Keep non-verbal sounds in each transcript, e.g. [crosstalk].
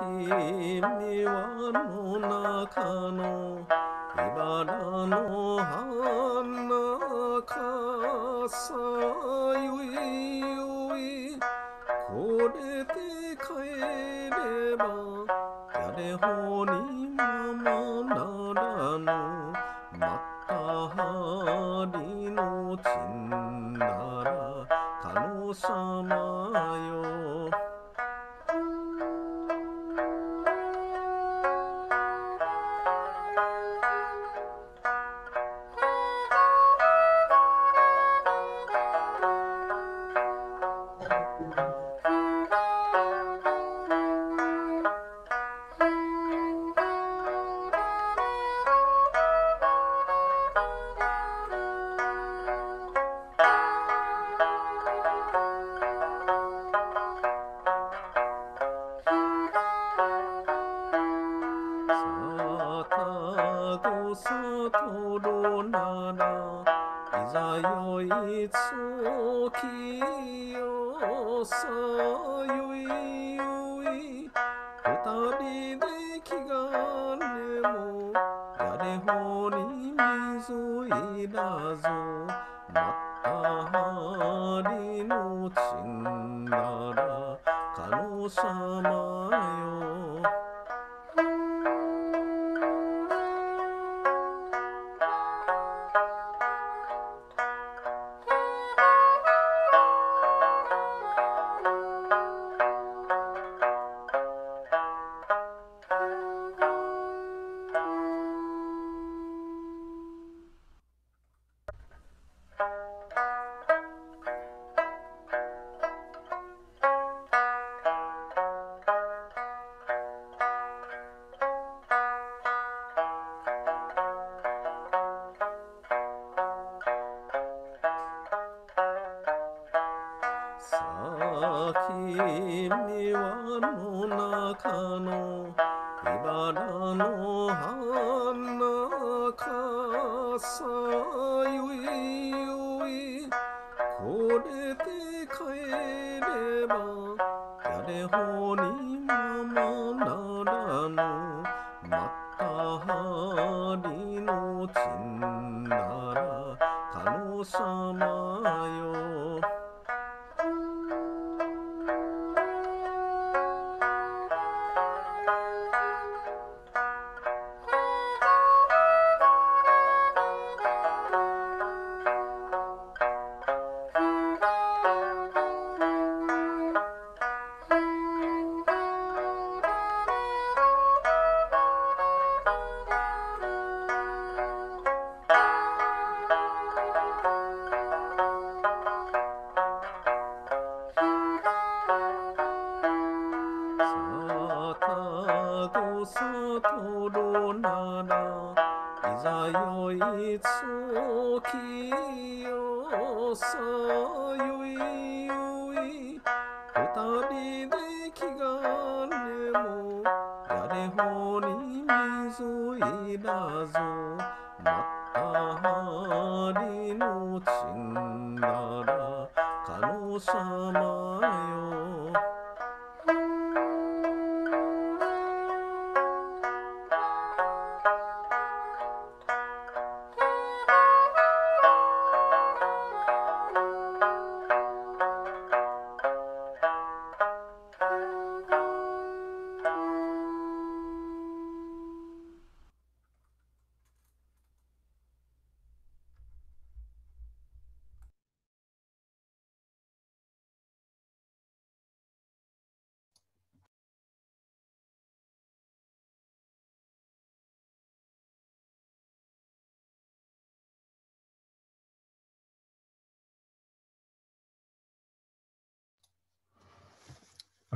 君はの中の茨の花かさゆいよい。これで帰ればやれほにままならぬまたはりのちんならかのさま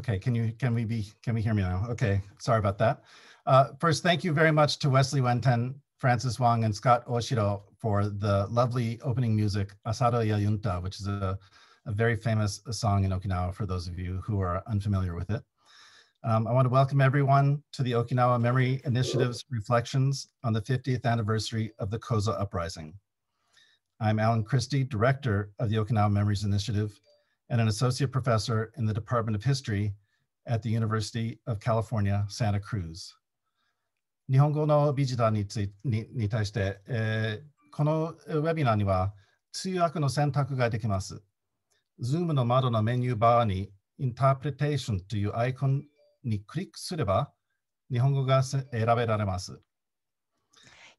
Okay, can you, can we be, can we hear me now? Okay, sorry about that. Uh, First, thank you very much to Wesley Ueunten, Francis Wong, and Scott Oshiro for the lovely opening music, Asadoya Yunta, which is a, a very famous song in Okinawa for those of you who are unfamiliar with it. Um, I want to welcome everyone to the Okinawa Memory Initiative's reflections on the 50th anniversary of the Koza Uprising. I'm Alan Christy, Director of the Okinawa Memories Initiative, and an associate professor in the Department of History at the University of California, Santa Cruz. 日本語のビジターについにに対して、えーこのウェビナーには通訳の選択ができます。Zoom の窓のメニューバーに Interpretation というアイコンにクリックすれば日本語がせ選べられます。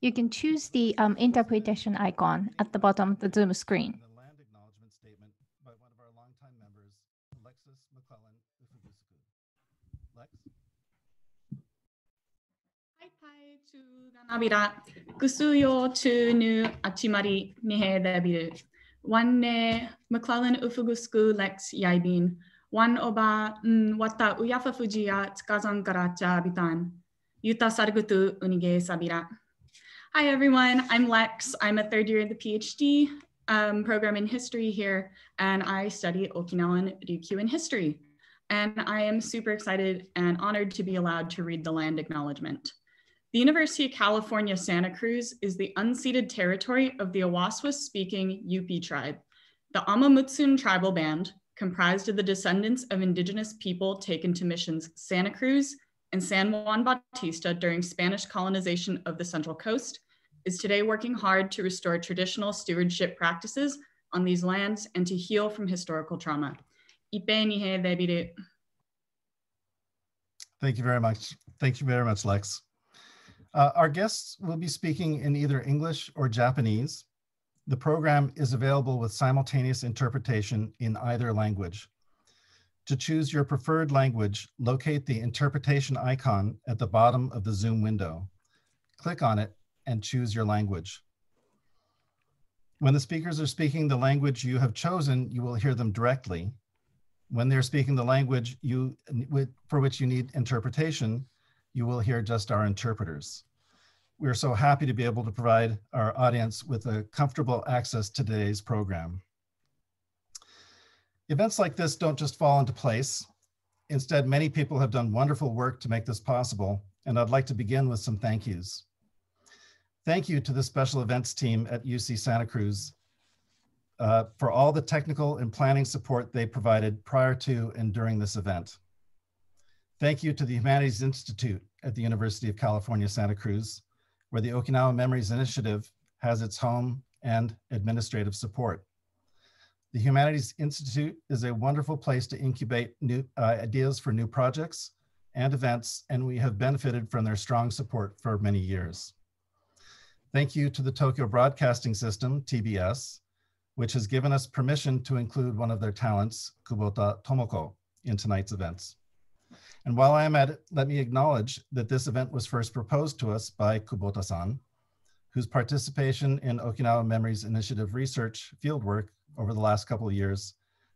You can choose the um, interpretation icon at the bottom of the Zoom screen. Navira, Kusuyo Achimari Nihe One Ne McClellan Ufugusku Lex Yaibin, One Oba mm, Wata Uyafa Fujiya Karacha Bitan, Yuta Sargutu Unige Sabira. Hi everyone, I'm Lex. I'm a third year in the PhD um, program in history here, and I study Okinawan Ryukyuan history. And I am super excited and honored to be allowed to read the land acknowledgement. The University of California, Santa Cruz is the unceded territory of the Awaswas speaking Uypi tribe. The Amah Mutsun tribal band, comprised of the descendants of indigenous people taken to missions Santa Cruz and San Juan Bautista during Spanish colonization of the Central Coast, is today working hard to restore traditional stewardship practices on these lands and to heal from historical trauma. Thank you very much. Thank you very much, Lex. Uh, our guests will be speaking in either English or Japanese. The program is available with simultaneous interpretation in either language. To choose your preferred language, locate the interpretation icon at the bottom of the Zoom window. Click on it and choose your language. When the speakers are speaking the language you have chosen, you will hear them directly. When they're speaking the language you, for which you need interpretation, you will hear just our interpreters. We're so happy to be able to provide our audience with a comfortable access to today's program. Events like this don't just fall into place. Instead, many people have done wonderful work to make this possible, and I'd like to begin with some thank yous. Thank you to the special events team at UC Santa Cruz uh, for all the technical and planning support they provided prior to and during this event. Thank you to the Humanities Institute at the University of California, Santa Cruz, where the Okinawa Memories Initiative has its home and administrative support. The Humanities Institute is a wonderful place to incubate new uh, ideas for new projects and events, and we have benefited from their strong support for many years. Thank you to the Tokyo Broadcasting System, TBS, which has given us permission to include one of their talents, Kubota Tomoko, in tonight's events. And while I am at it, let me acknowledge that this event was first proposed to us by Kubota-san, whose participation in Okinawa Memories Initiative research fieldwork over the last couple of years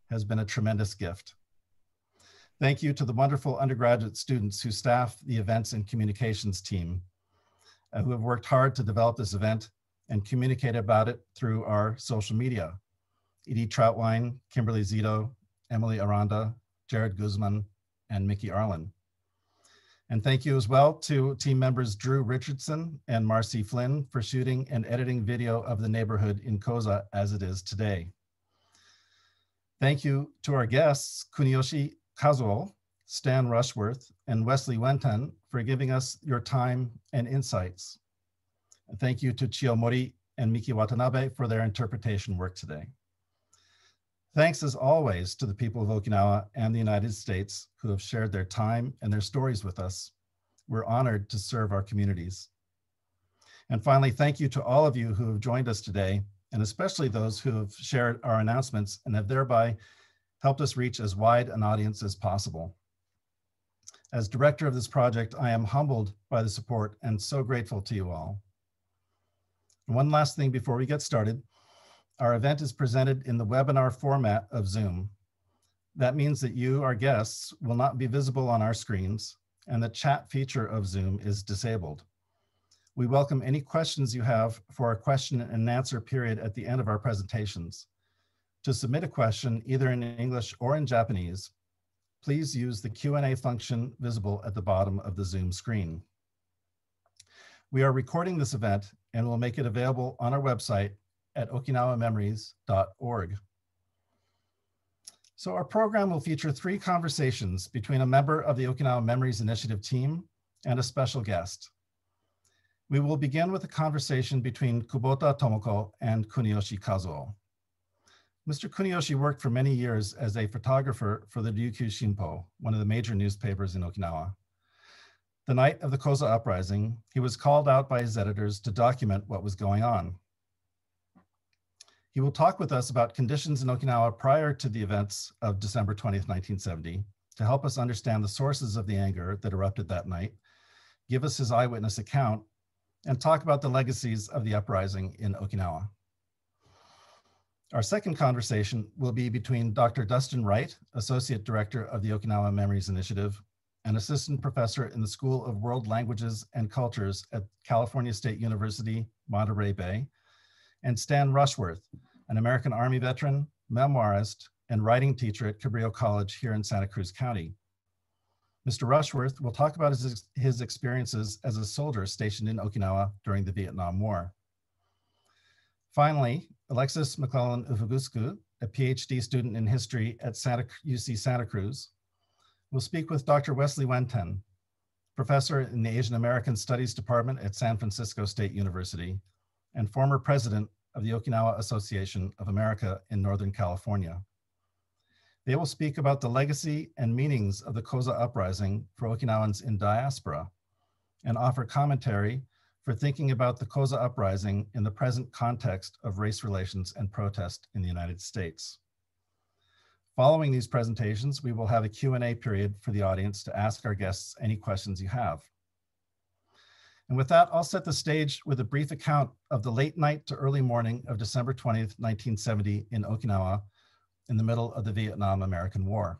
has been a tremendous gift. Thank you to the wonderful undergraduate students who staff the events and communications team, uh, who have worked hard to develop this event and communicate about it through our social media. Edie Troutwine, Kimberly Zito, Emily Aranda, Jared Guzman, and Mickey Arlen. And thank you as well to team members Drew Richardson and Marcy Flynn for shooting and editing video of the neighborhood in Koza as it is today. Thank you to our guests, Kuniyoshi Kazuo, Stan Rushworth, and Wesley Ueunten for giving us your time and insights. And thank you to Chiyomori and Miki Watanabe for their interpretation work today. Thanks as always to the people of Okinawa and the United States who have shared their time and their stories with us. We're honored to serve our communities. And finally, thank you to all of you who have joined us today, and especially those who have shared our announcements and have thereby helped us reach as wide an audience as possible. As director of this project, I am humbled by the support and so grateful to you all. One last thing before we get started. Our event is presented in the webinar format of Zoom. That means that you, our guests, will not be visible on our screens and the chat feature of Zoom is disabled. We welcome any questions you have for our question and answer period at the end of our presentations. To submit a question, either in English or in Japanese, please use the Q&A function visible at the bottom of the Zoom screen. We are recording this event and will make it available on our website at okinawamemories.org. So our program will feature three conversations between a member of the Okinawa Memories Initiative team and a special guest. We will begin with a conversation between Kubota Tomoko and Kuniyoshi Kazuo. Mr. Kuniyoshi worked for many years as a photographer for the Ryukyu Shinpo, one of the major newspapers in Okinawa. The night of the Koza uprising, he was called out by his editors to document what was going on. He will talk with us about conditions in Okinawa prior to the events of December 20th, 1970, to help us understand the sources of the anger that erupted that night, give us his eyewitness account, and talk about the legacies of the uprising in Okinawa. Our second conversation will be between Dr. Dustin Wright, Associate Director of the Okinawa Memories Initiative, and Assistant Professor in the School of World Languages and Cultures at California State University, Monterey Bay, and Stan Rushworth, an American Army veteran, memoirist, and writing teacher at Cabrillo College here in Santa Cruz County. Mr. Rushworth will talk about his, his experiences as a soldier stationed in Okinawa during the Vietnam War. Finally, Alexis McClellan Ufugusku, a PhD student in history at Santa, UC Santa Cruz, will speak with Dr. Wesley Ueunten, professor in the Asian American Studies Department at San Francisco State University and former president of the Okinawa Association of America in Northern California. They will speak about the legacy and meanings of the Koza uprising for Okinawans in diaspora and offer commentary for thinking about the Koza uprising in the present context of race relations and protest in the United States. Following these presentations, we will have a Q&A period for the audience to ask our guests any questions you have. And with that, I'll set the stage with a brief account of the late night to early morning of December 20th, 1970 in Okinawa in the middle of the Vietnam-American War.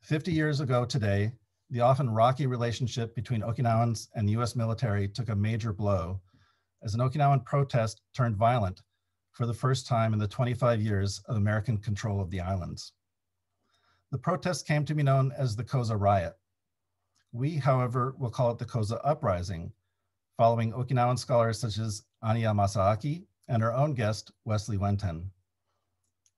50 years ago today, the often rocky relationship between Okinawans and the US military took a major blow as an Okinawan protest turned violent for the first time in the 25 years of American control of the islands. The protest came to be known as the Koza Riot. We, however, will call it the Koza Uprising, following Okinawan scholars such as Anya Masaaki and our own guest, Wesley Ueunten.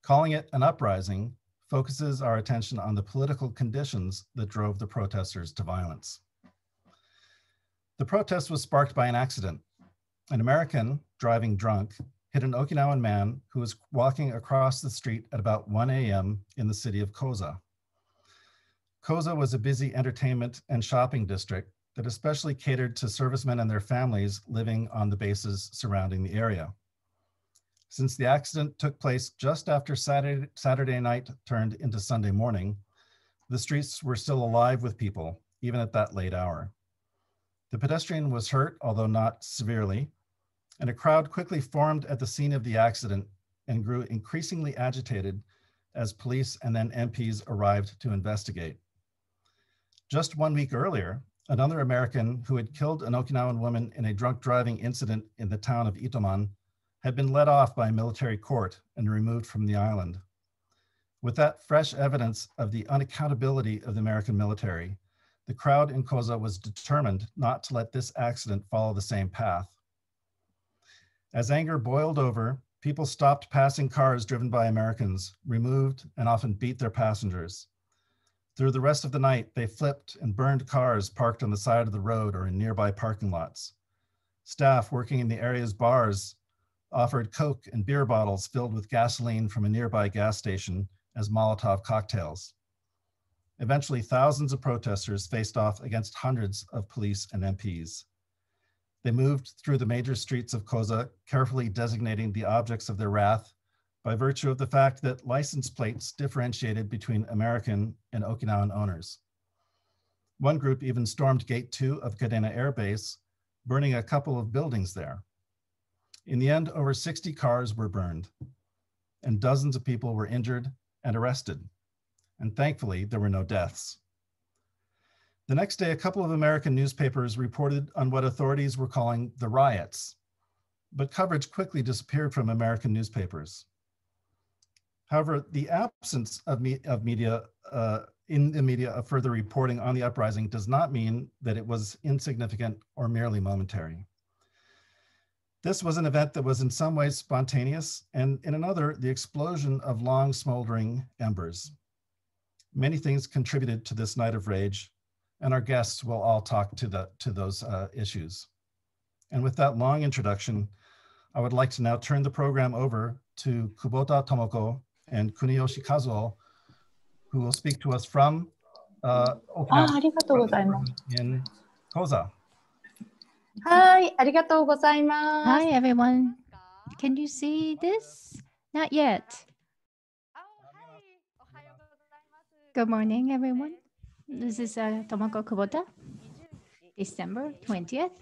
Calling it an uprising focuses our attention on the political conditions that drove the protesters to violence. The protest was sparked by an accident. An American driving drunk hit an Okinawan man who was walking across the street at about 1 a.m. in the city of Koza. Koza was a busy entertainment and shopping district that especially catered to servicemen and their families living on the bases surrounding the area. Since the accident took place just after Saturday, Saturday night turned into Sunday morning, the streets were still alive with people, even at that late hour. The pedestrian was hurt, although not severely, and a crowd quickly formed at the scene of the accident and grew increasingly agitated as police and then MPs arrived to investigate. Just one week earlier, another American who had killed an Okinawan woman in a drunk driving incident in the town of Itoman had been let off by a military court and removed from the island. With that fresh evidence of the unaccountability of the American military, the crowd in Koza was determined not to let this accident follow the same path. As anger boiled over, people stopped passing cars driven by Americans, removed and often beat their passengers. Through the rest of the night, they flipped and burned cars parked on the side of the road or in nearby parking lots. Staff working in the area's bars offered Coke and beer bottles filled with gasoline from a nearby gas station as Molotov cocktails. Eventually, thousands of protesters faced off against hundreds of police and MPs. They moved through the major streets of Koza, carefully designating the objects of their wrath by virtue of the fact that license plates differentiated between American and Okinawan owners. One group even stormed Gate 2 of Kadena Air Base, burning a couple of buildings there. In the end, over 60 cars were burned and dozens of people were injured and arrested. And thankfully, there were no deaths. The next day, a couple of American newspapers reported on what authorities were calling the riots, but coverage quickly disappeared from American newspapers. However, the absence of, me of media uh, in the media of further reporting on the uprising does not mean that it was insignificant or merely momentary. This was an event that was in some ways spontaneous and in another, the explosion of long smoldering embers. Many things contributed to this night of rage and our guests will all talk to, the, to those uh, issues. And with that long introduction, I would like to now turn the program over to Kubota Tomoko and Kuniyoshi Kazuo, who will speak to us from uh, Okinawa in Koza. Hi, Hi, everyone. Can you see this? Not yet. Good morning, everyone. This is uh, Tomoko Kubota, December 20th.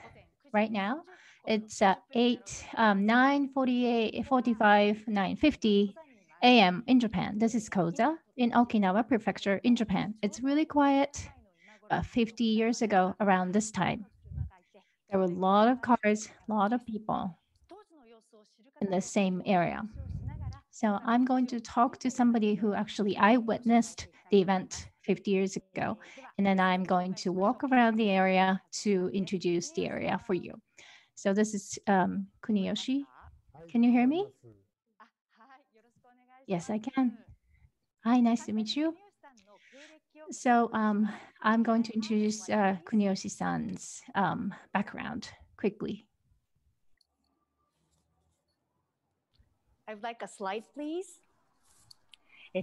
Right now, it's uh, 8, um, 9, 45, 950 a.m. in Japan. This is Koza in Okinawa Prefecture in Japan. It's really quiet. Uh, 50 years ago, around this time, there were a lot of cars, a lot of people in the same area. So I'm going to talk to somebody who actually I witnessed the event 50 years ago, and then I'm going to walk around the area to introduce the area for you. So this is um, Kuniyoshi. Can you hear me? Yes, I can. Hi, nice to meet you. So um, I'm going to introduce uh, Kuniyoshi-san's um, background quickly. I would like a slide, please.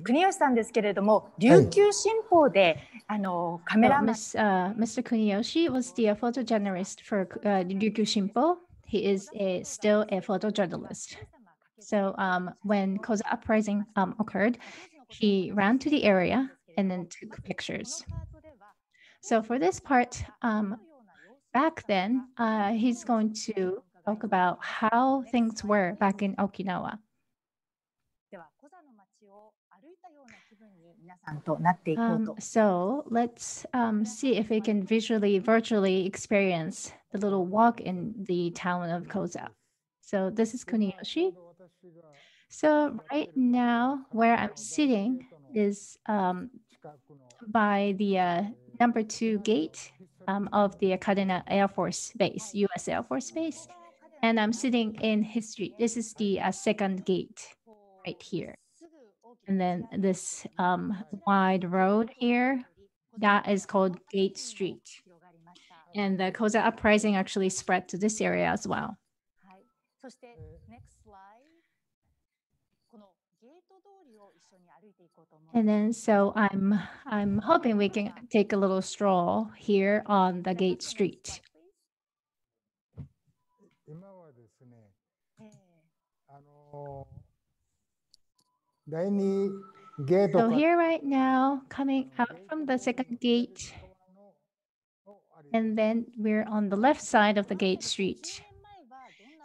国吉さんですけれども、琉球新報で、はい、あのカメラマン。Uh, Mr. Kuniyoshi was the photojournalist for、uh, 琉球新報。He is a, still a photojournalist. So um, when Koza uprising um, occurred, he ran to the area and then took pictures. So for this part, um, back then, uh, he's going to talk about how things were back in Okinawa. Um, so let's um, see if we can visually, virtually experience the little walk in the town of Koza. So this is Kuniyoshi, so right now, where I'm sitting is um, by the uh, number two gate um, of the Kadena Air Force Base, U.S. Air Force Base, and I'm sitting in history. This is the uh, second gate right here. And then this um, wide road here, that is called Gate Street. And the Koza uprising actually spread to this area as well. And then so I'm I'm hoping we can take a little stroll here on the gate street. So here right now, coming out from the second gate, and then we're on the left side of the gate street.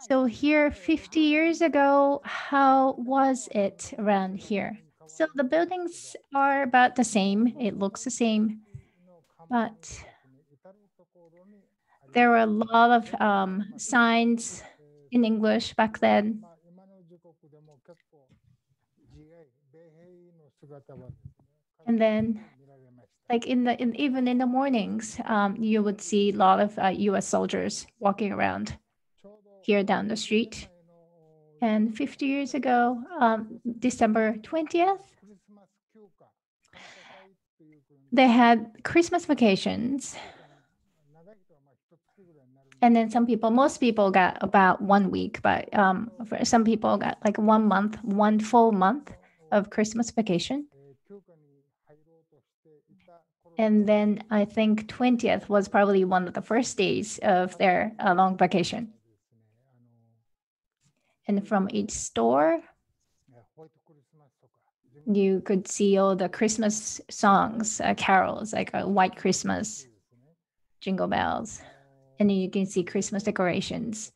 So here, 50 years ago, how was it around here? So the buildings are about the same. It looks the same, but there were a lot of um, signs in English back then. And then, like in the in, even in the mornings, um, you would see a lot of uh, U.S. soldiers walking around here down the street. And 50 years ago, um, December 20th, they had Christmas vacations. And then some people, most people got about one week, but um, some people got like one month, one full month of Christmas vacation. And then I think 20th was probably one of the first days of their uh, long vacation. And from each store, you could see all the Christmas songs, uh, carols, like uh, White Christmas, Jingle Bells. And you can see Christmas decorations.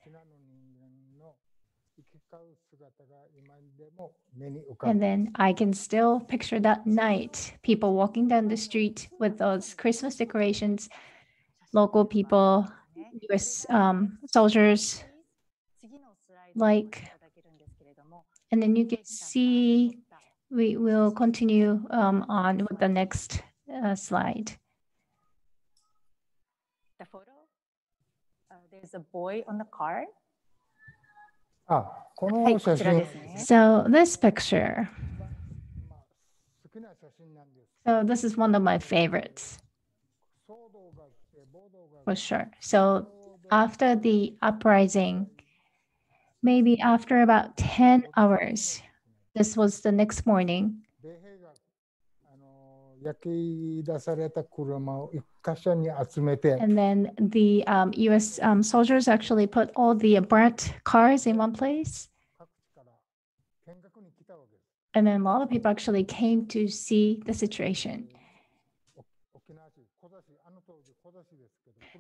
And then I can still picture that night people walking down the street with those Christmas decorations, local people, US um, soldiers, like, and then you can see, we will continue um, on with the next uh, slide. The photo, uh, there's a boy on the car. Ah, so this picture. So this is one of my favorites. For sure. So after the uprising Maybe after about 10 hours, this was the next morning. And then the um, US um, soldiers actually put all the burnt cars in one place. And then a lot of people actually came to see the situation.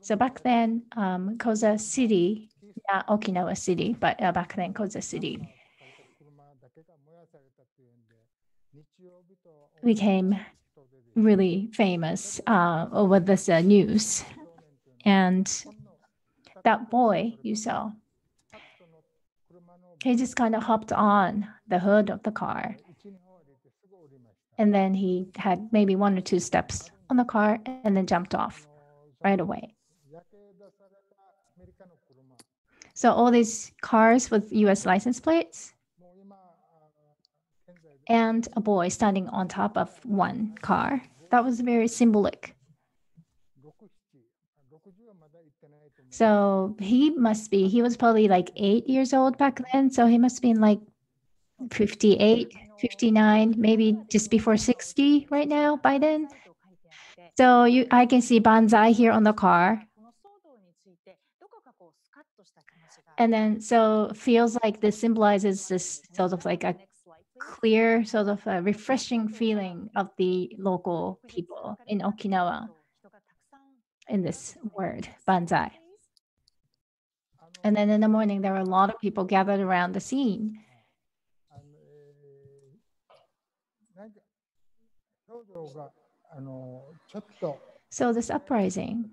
So back then, um, Koza City uh, Okinawa City, but uh, back then called the city. Became really famous uh, over this uh, news. And that boy you saw, he just kind of hopped on the hood of the car. And then he had maybe one or two steps on the car and then jumped off right away. So all these cars with US license plates and a boy standing on top of one car. That was very symbolic. So he must be, he was probably like eight years old back then. So he must have been like 58, 59, maybe just before 60 right now by then. So you, I can see Banzai here on the car. and then so feels like this symbolizes this sort of like a clear sort of a refreshing feeling of the local people in Okinawa in this word banzai. And then in the morning there were a lot of people gathered around the scene. So this uprising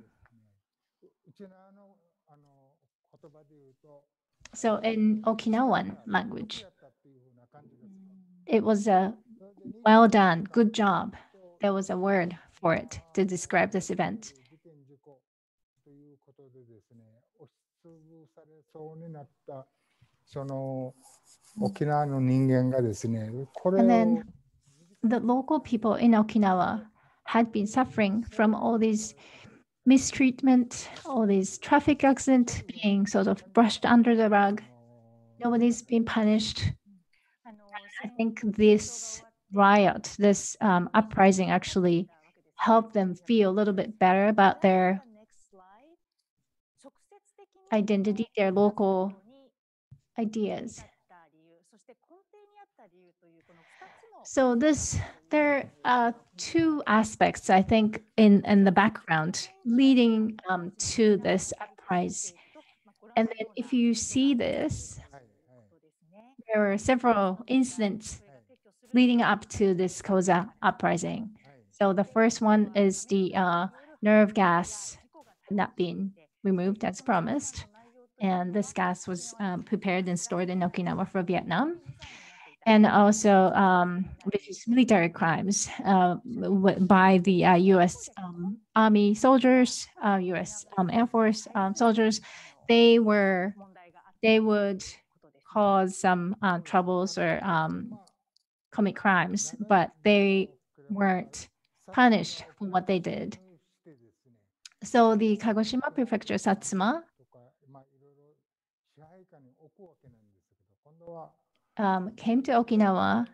So in Okinawan language, it was a well done, good job. There was a word for it to describe this event. And then the local people in Okinawa had been suffering from all these mistreatment, all these traffic accidents being sort of brushed under the rug. Nobody's been punished. I think this riot, this um, uprising actually helped them feel a little bit better about their identity, their local ideas. So this there are uh, two aspects I think in, in the background leading um, to this uprising. And then if you see this, there were several incidents leading up to this Koza uprising. So the first one is the uh, nerve gas not being removed as promised. And this gas was um, prepared and stored in Okinawa for Vietnam and also um, military crimes uh, by the uh, U.S. Um, Army soldiers, uh, U.S. Um, Air Force um, soldiers. They were they would cause some uh, troubles or um, commit crimes, but they weren't punished for what they did. So the Kagoshima Prefecture Satsuma um, came to Okinawa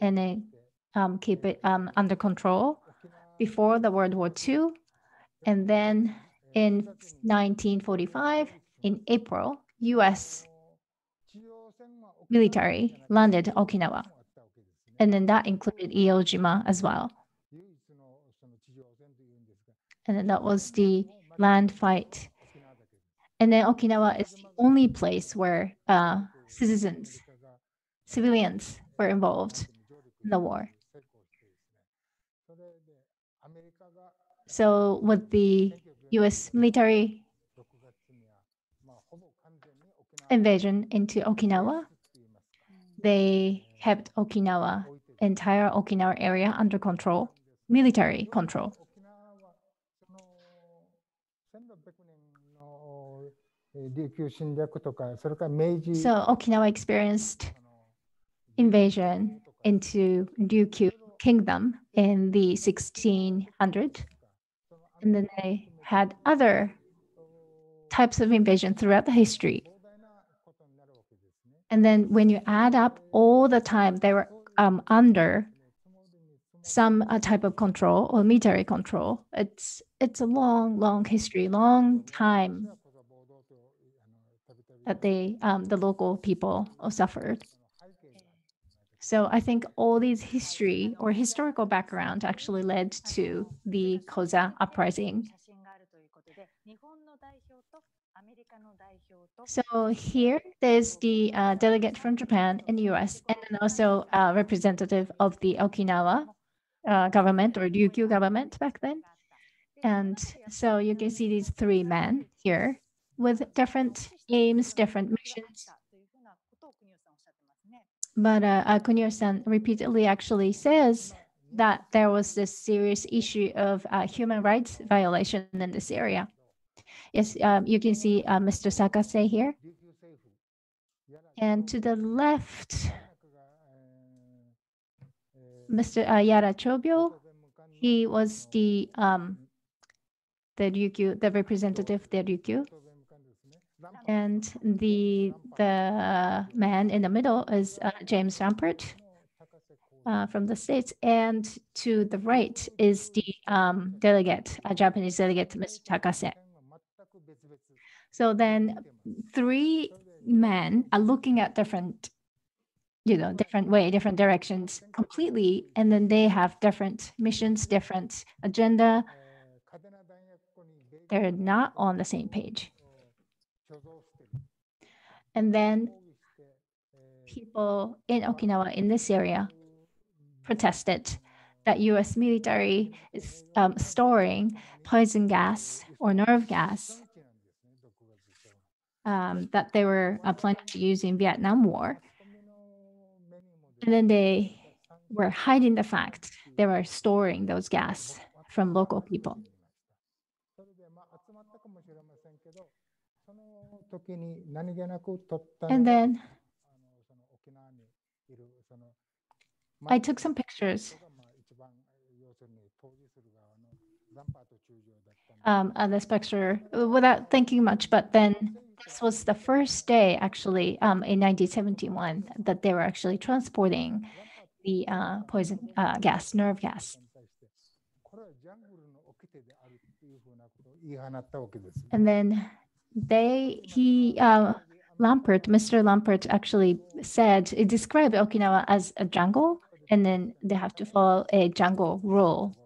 and then um, keep it um, under control before the World War II. And then in 1945, in April, U.S. military landed Okinawa. And then that included Iwo Jima as well. And then that was the land fight. And then Okinawa is the only place where uh, citizens civilians were involved in the war. So with the US military invasion into Okinawa, they kept Okinawa, entire Okinawa area under control, military control. So Okinawa experienced invasion into Ryukyu kingdom in the 1600s, And then they had other types of invasion throughout the history. And then when you add up all the time they were um, under some uh, type of control or military control, it's it's a long, long history, long time that they um, the local people suffered. So I think all these history or historical background actually led to the Koza uprising. So here there's the uh, delegate from Japan and US, and then also a representative of the Okinawa uh, government or Ryukyu government back then. And so you can see these three men here with different aims, different missions, but uh, Kunio-san repeatedly actually says that there was this serious issue of uh, human rights violation in this area. Yes, um, you can see uh, Mr. Sakase here. And to the left, Mr. Uh, Yara Chobyo, he was the um, the Ryukyu, the representative there. the Ryukyu. And the, the man in the middle is uh, James Lampert uh, from the States. And to the right is the um, delegate, a Japanese delegate, Mr. Takase. So then three men are looking at different, you know, different way, different directions completely. And then they have different missions, different agenda. They're not on the same page and then people in Okinawa, in this area, protested that US military is um, storing poison gas or nerve gas um, that they were uh, planning to use in Vietnam War. And then they were hiding the fact they were storing those gas from local people. And then I took some pictures. Um, uh, this picture uh, without thinking much, but then this was the first day actually um, in 1971 that they were actually transporting the uh, poison uh, gas, nerve gas. And then they he uh, Lampert, Mr. Lampert actually said it described Okinawa as a jungle, and then they have to follow a jungle rule.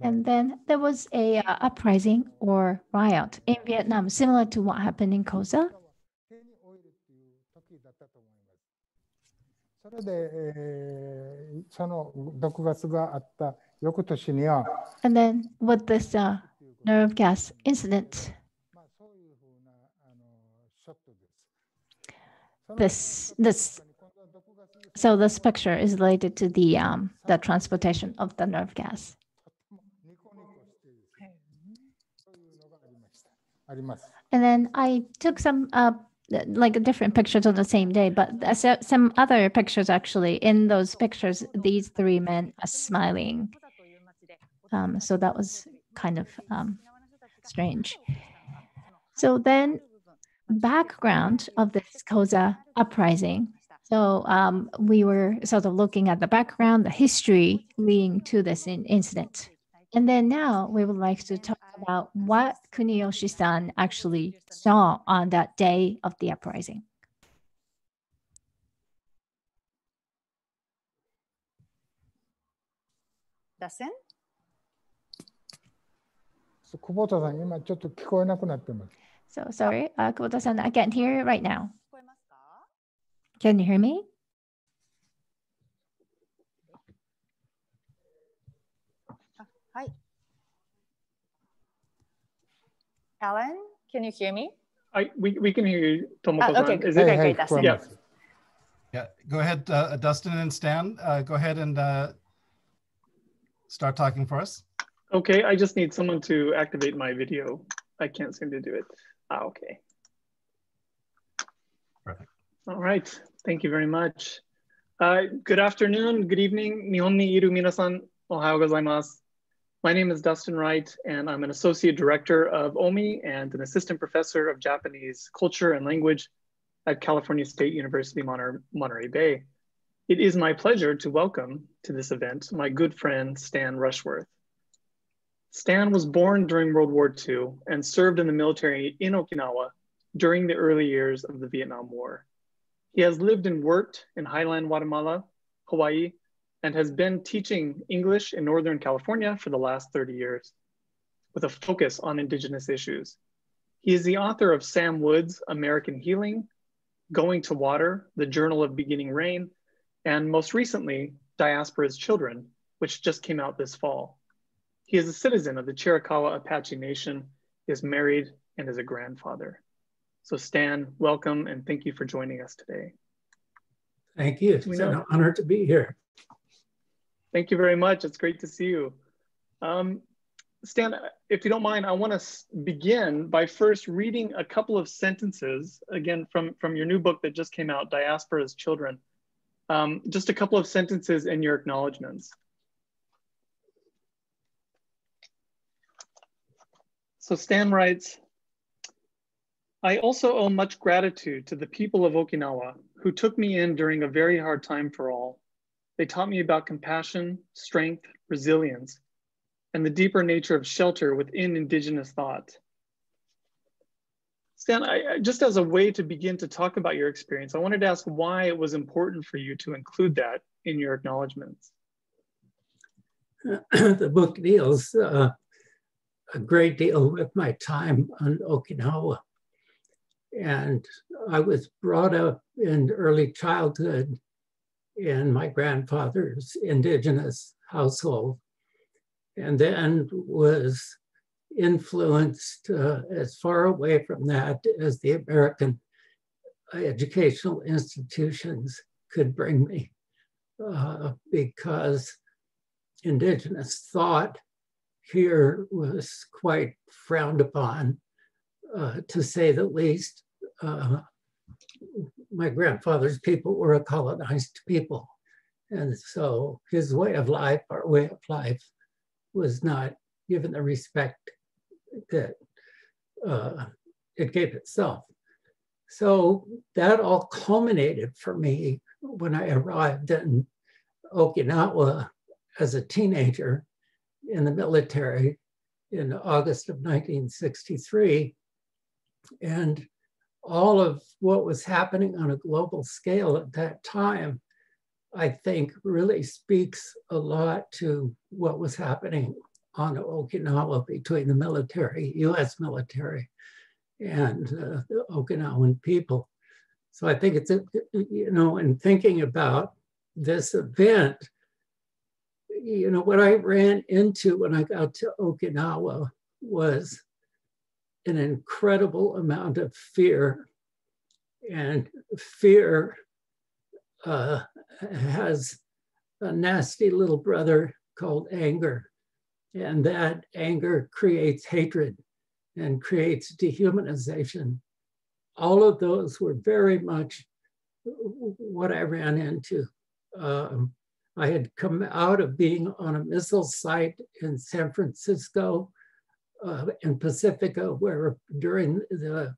And then there was a uh, uprising or riot in Vietnam, similar to what happened in Koza. それで、えーその毒ガスがあった翌年には、 And then with this uh, っていうこと nerve gas incident, まあ、そういうふうなあのショットです。その this this so this picture is related to the um, the transportation of the nerve gas. ニコニコしてですねそういうのがありました。あります。 And then I took some uh, like different pictures on the same day, but some other pictures actually. In those pictures, these three men are smiling. Um, so that was kind of um, strange. So then, background of this Koza uprising. So um, we were sort of looking at the background, the history leading to this in incident. And then now we would like to talk about what Kuniyoshi-san actually saw on that day of the uprising. 脱線そう久保田さん、今ちょっと聞こえなくなってます。 So sorry, uh, Kubota-san, I can't hear it right now. 聞こえますか Can you hear me? Alan, can you hear me? I, we, we can hear you, Tomoko. Uh, okay. Is it, hey, Dustin. Yeah. yeah, go ahead, uh, Dustin and Stan, uh, go ahead and uh, start talking for us. Okay, I just need someone to activate my video. I can't seem to do it. Ah, okay. Perfect. All right, thank you very much. Uh, good afternoon, good evening. Nihon ni iru minasan, ohayou gozaimasu. My name is Dustin Wright, and I'm an associate director of OMI and an assistant professor of Japanese culture and language at California State University, Monterey, Bay. It is my pleasure to welcome to this event my good friend, Stan Rushworth. Stan was born during World War II and served in the military in Okinawa during the early years of the Vietnam War. He has lived and worked in Highland, Guatemala, Hawaii, and has been teaching English in Northern California for the last 30 years with a focus on Indigenous issues. He is the author of Sam Woods American Healing, Going to Water, The Journal of Beginning Rain, and most recently, Diaspora's Children, which just came out this fall. He is a citizen of the Chiricahua Apache Nation, is married, and is a grandfather. So Stan, welcome and thank you for joining us today. Thank you. It's an honor to be here. Thank you very much. It's great to see you. Um, Stan, if you don't mind, I want to begin by first reading a couple of sentences, again, from, from your new book that just came out, Diaspora's Children. Um, just a couple of sentences in your acknowledgements. So Stan writes, I also owe much gratitude to the people of Okinawa who took me in during a very hard time for all. They taught me about compassion, strength, resilience, and the deeper nature of shelter within Indigenous thought. Stan, I, just as a way to begin to talk about your experience, I wanted to ask why it was important for you to include that in your acknowledgements. [clears throat] the book deals uh, a great deal with my time on Okinawa. And I was brought up in early childhood in my grandfather's indigenous household, and then was influenced uh, as far away from that as the American educational institutions could bring me, uh, because indigenous thought here was quite frowned upon, uh, to say the least. Uh, my grandfather's people were a colonized people. And so his way of life, our way of life, was not given the respect that uh, it gave itself. So that all culminated for me when I arrived in Okinawa as a teenager in the military in August of 1963. And all of what was happening on a global scale at that time, I think really speaks a lot to what was happening on Okinawa between the military, US military, and uh, the Okinawan people. So I think it's, a, you know, in thinking about this event, you know, what I ran into when I got to Okinawa was an incredible amount of fear. And fear uh, has a nasty little brother called anger. And that anger creates hatred and creates dehumanization. All of those were very much what I ran into. Um, I had come out of being on a missile site in San Francisco uh, in Pacifica, where during the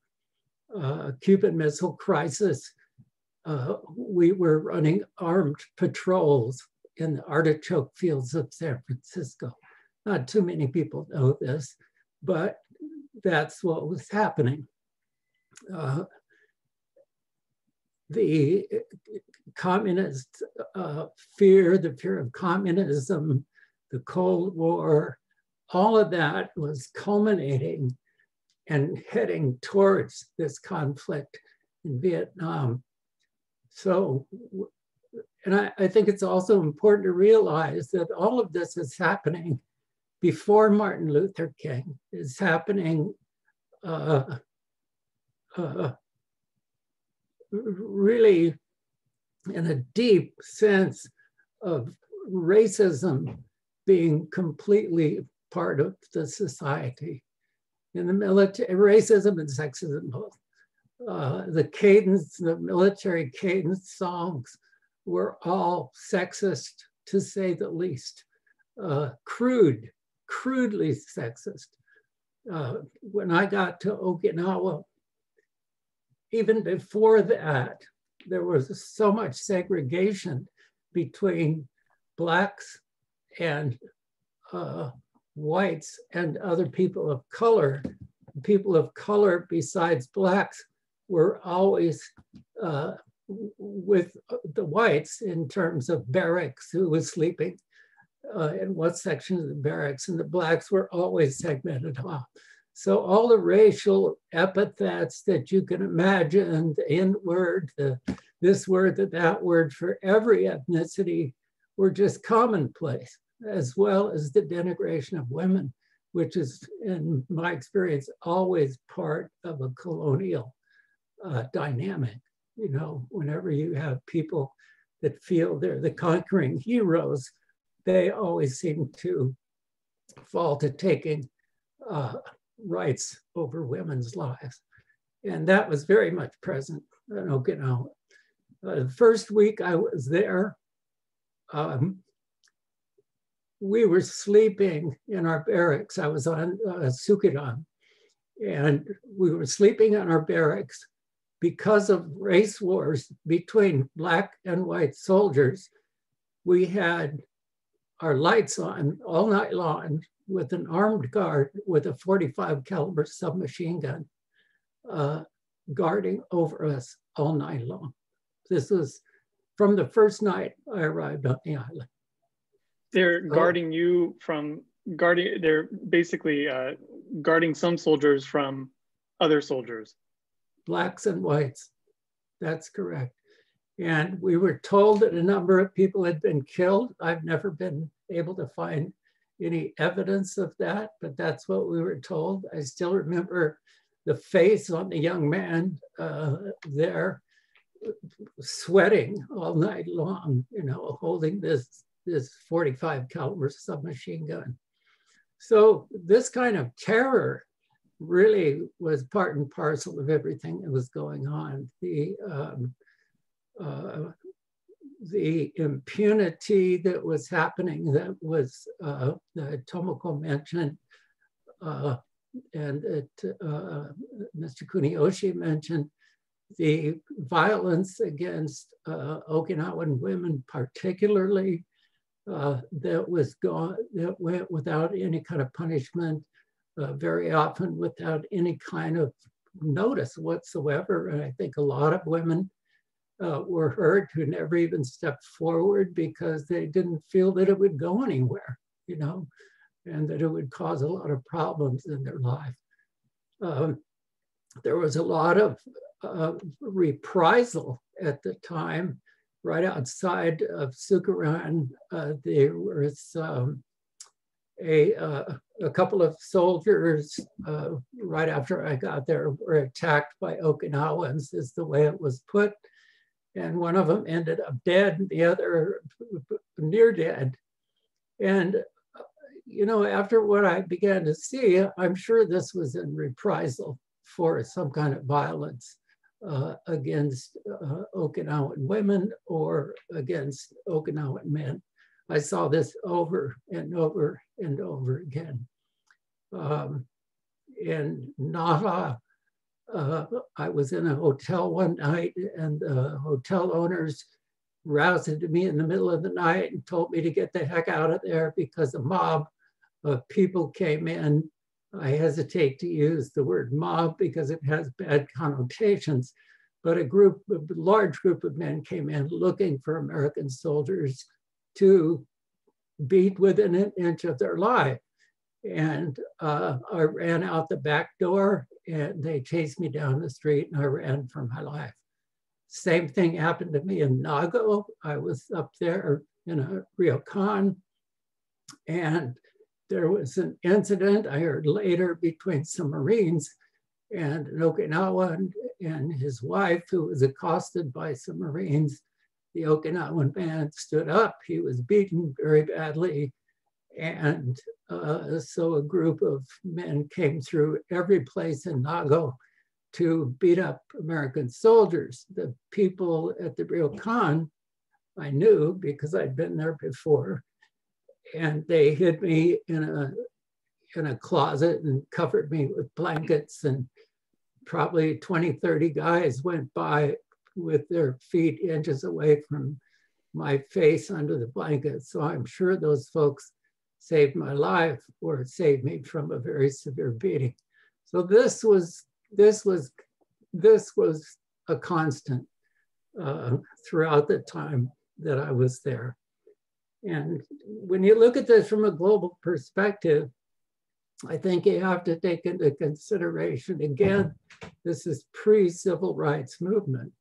uh, Cuban Missile Crisis, uh, we were running armed patrols in the artichoke fields of San Francisco. Not too many people know this, but that's what was happening. Uh, the communist uh, fear, the fear of communism, the Cold War, all of that was culminating and heading towards this conflict in Vietnam. So, and I, I think it's also important to realize that all of this is happening before Martin Luther King. It's happening uh, uh, really in a deep sense of racism being completely part of the society. In the military, racism and sexism both. Uh, the cadence, the military cadence songs were all sexist, to say the least. Uh, crude, crudely sexist. Uh, when I got to Okinawa, even before that, there was so much segregation between blacks and uh, whites and other people of color. People of color besides blacks were always uh, with the whites in terms of barracks, who was sleeping uh, in what section of the barracks, and the blacks were always segmented off. So all the racial epithets that you can imagine, the N word, the this word, the that word for every ethnicity were just commonplace, as well as the denigration of women, which is, in my experience, always part of a colonial uh, dynamic. You know, whenever you have people that feel they're the conquering heroes, they always seem to fall to taking uh, rights over women's lives. And that was very much present in Okinawa. Uh, the first week I was there, um, we were sleeping in our barracks. I was on uh, Sukiran, and we were sleeping in our barracks because of race wars between black and white soldiers. We had our lights on all night long with an armed guard with a 45 caliber submachine gun uh, guarding over us all night long. This was from the first night I arrived on the island. They're oh. guarding you from guarding, they're basically uh, guarding some soldiers from other soldiers. Blacks and whites, that's correct. And we were told that a number of people had been killed. I've never been able to find any evidence of that, but that's what we were told. I still remember the face on the young man uh, there, sweating all night long, you know, holding this, this 45 caliber submachine gun. So this kind of terror really was part and parcel of everything that was going on. The um, uh, the impunity that was happening that was uh, that Tomoko mentioned uh, and uh, Mr. Kuniyoshi mentioned, the violence against uh, Okinawan women particularly uh, that was gone, that went without any kind of punishment, uh, very often without any kind of notice whatsoever. And I think a lot of women uh, were hurt who never even stepped forward because they didn't feel that it would go anywhere, you know, and that it would cause a lot of problems in their life. Um, there was a lot of uh, reprisal at the time. Right outside of Sukiran, uh, there was um, a, uh, a couple of soldiers uh, right after I got there were attacked by Okinawans, is the way it was put and one of them ended up dead, the other near dead. And, you know, after what I began to see, I'm sure this was in reprisal for some kind of violence uh, against uh, Okinawan women or against Okinawan men. I saw this over and over and over again. Um, in Naha, uh, I was in a hotel one night and the hotel owners roused me in the middle of the night and told me to get the heck out of there because a mob of people came in. I hesitate to use the word mob because it has bad connotations, but a group, a large group of men came in looking for American soldiers to beat within an inch of their life. And uh, I ran out the back door and they chased me down the street and I ran for my life. Same thing happened to me in Nago. I was up there in a ryokan and there was an incident I heard later between some Marines and an Okinawan and, his wife who was accosted by some Marines. The Okinawan man stood up. He was beaten very badly And uh, so a group of men came through every place in Nago to beat up American soldiers. The people at the ryokan, I knew because I'd been there before, and they hid me in a in a closet and covered me with blankets and probably 20, 30 guys went by with their feet inches away from my face under the blanket. So I'm sure those folks saved my life or saved me from a very severe beating. So this was this was this was a constant uh, throughout the time that I was there. And when you look at this from a global perspective, I think you have to take into consideration again, this is pre-civil rights movement.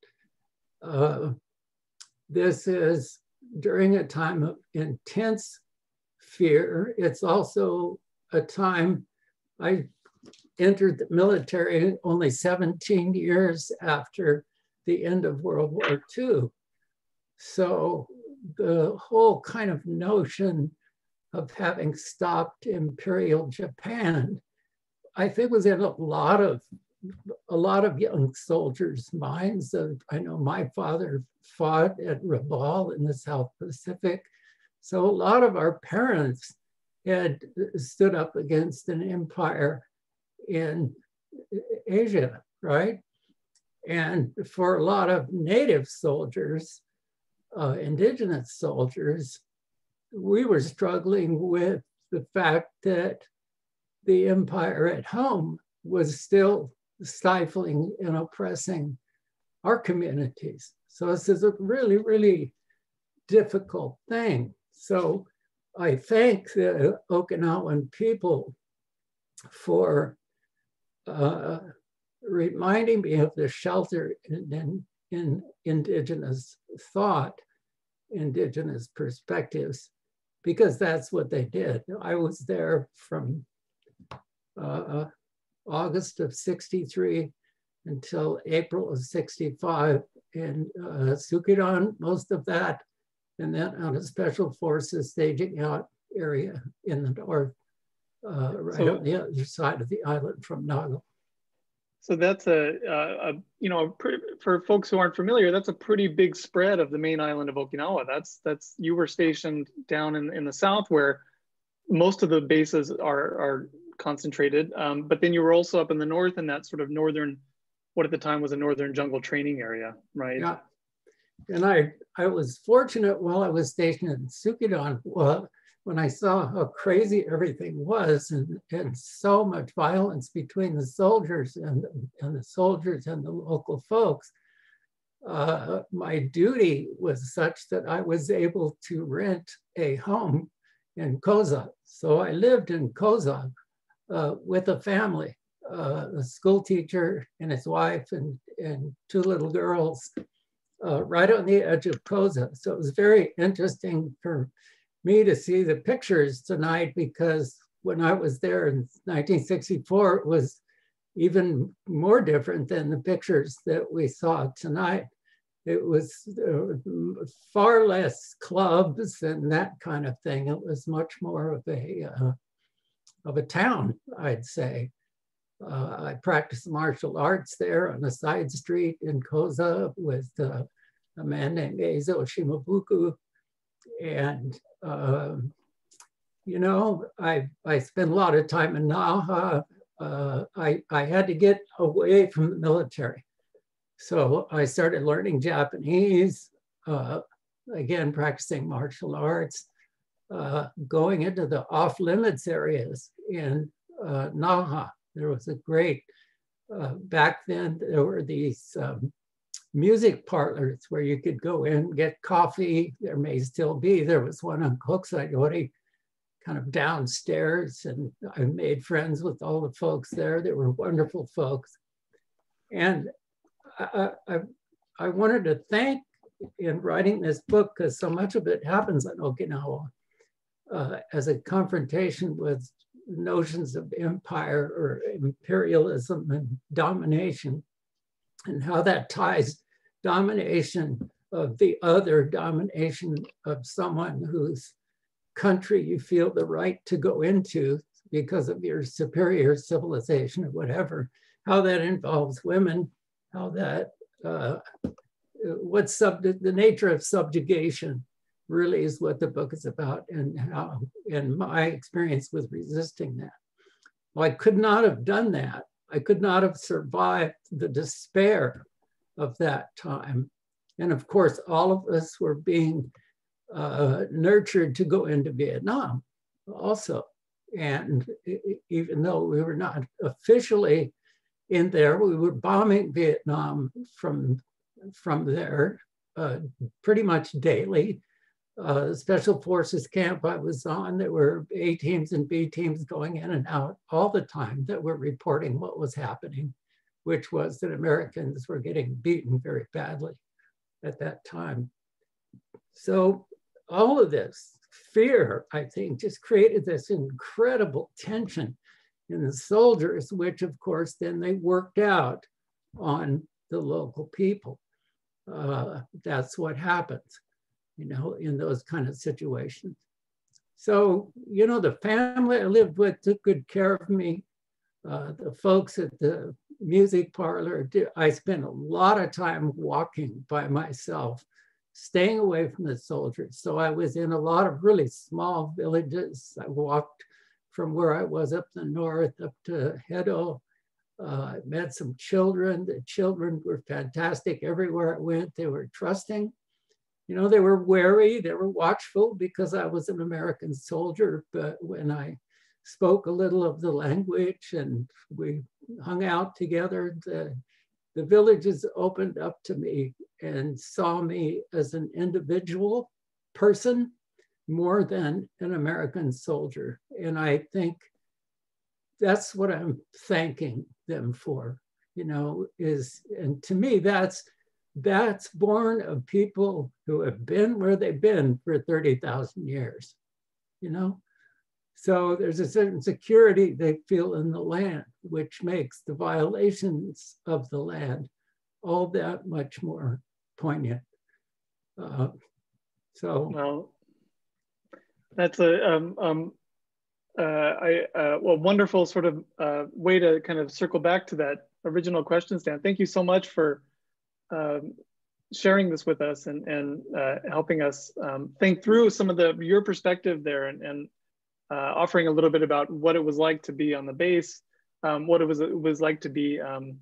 Uh, this is during a time of intense fear. It's also a time I entered the military only 17 years after the end of World War II. So the whole kind of notion of having stopped Imperial Japan, I think was in a lot of a lot of young soldiers' minds. I know my father fought at Rabaul in the South Pacific. So a lot of our parents had stood up against an empire in Asia, right? And for a lot of native soldiers, uh, indigenous soldiers, we were struggling with the fact that the empire at home was still stifling and oppressing our communities. So this is a really, really difficult thing. So I thank the Okinawan people for uh, reminding me of the shelter in, in, in indigenous thought, indigenous perspectives, because that's what they did. I was there from uh, August of 63 until April of 65 in uh, most of that, and then on a special forces staging out area in the north, uh, right so, on the other side of the island from Nago. So that's a, a, a you know, for folks who aren't familiar, that's a pretty big spread of the main island of Okinawa. That's that's you were stationed down in, in the south where most of the bases are are concentrated, um, but then you were also up in the north in that sort of northern, what at the time was a northern jungle training area, right? Yeah, and I I was fortunate while I was stationed in Sukiran. Well, when I saw how crazy everything was and, and so much violence between the soldiers and, and the soldiers and the local folks, uh, my duty was such that I was able to rent a home in Koza. So I lived in Koza uh, with a family, uh, a school teacher and his wife and, and two little girls uh, right on the edge of Koza. So it was very interesting for me to see the pictures tonight because when I was there in 1964, it was even more different than the pictures that we saw tonight. It was uh, far less clubs and that kind of thing. It was much more of a uh, of a town, I'd say. Uh, I practiced martial arts there on a side street in Koza with uh, a man named Eizo Shimabuku, and um, you know, I, I spent a lot of time in Naha. Uh, I, I had to get away from the military. So I started learning Japanese, uh, again, practicing martial arts, uh, going into the off limits areas in uh, Naha. There was a great, uh, back then, there were these um, music parlors where you could go in, get coffee. There may still be. There was one on Kokusai kind of downstairs, and I made friends with all the folks there. They were wonderful folks. And I, I, I wanted to thank in writing this book because so much of it happens on Okinawa uh, as a confrontation with notions of empire or imperialism and domination and how that ties domination of the other, domination of someone whose country you feel the right to go into because of your superior civilization or whatever, how that involves women, how that, uh, what sub the nature of subjugation really is what the book is about and how, and my experience with resisting that. Well, I could not have done that. I could not have survived the despair of that time. And of course, all of us were being uh, nurtured to go into Vietnam also. And even though we were not officially in there, we were bombing Vietnam from, from there uh, pretty much daily. Uh, special forces camp I was on, there were A teams and B teams going in and out all the time that were reporting what was happening, which was that Americans were getting beaten very badly at that time. So all of this fear, I think, just created this incredible tension in the soldiers, which of course then they worked out on the local people. Uh, that's what happens, you know, in those kind of situations. So, you know, the family I lived with took good care of me. Uh, the folks at the music parlor, I spent a lot of time walking by myself staying away from the soldiers. So I was in a lot of really small villages. I walked from where I was up the north up to Hedo. Uh, I met some children. The children were fantastic everywhere I went. They were trusting. You know, they were wary, they were watchful because I was an American soldier. But when I spoke a little of the language and we hung out together, the the villages opened up to me and saw me as an individual person more than an American soldier. And I think that's what I'm thanking them for, you know, is, and to me, that's, that's born of people who have been where they've been for 30,000 years, you know? So there's a certain security they feel in the land, which makes the violations of the land all that much more poignant. Uh, so well, that's a um, um, uh, I, uh, well, wonderful sort of uh, way to kind of circle back to that original question, Stan. Thank you so much for um, sharing this with us and, and uh, helping us um, think through some of the your perspective there and, and uh, offering a little bit about what it was like to be on the base, um, what it was it was like to be um,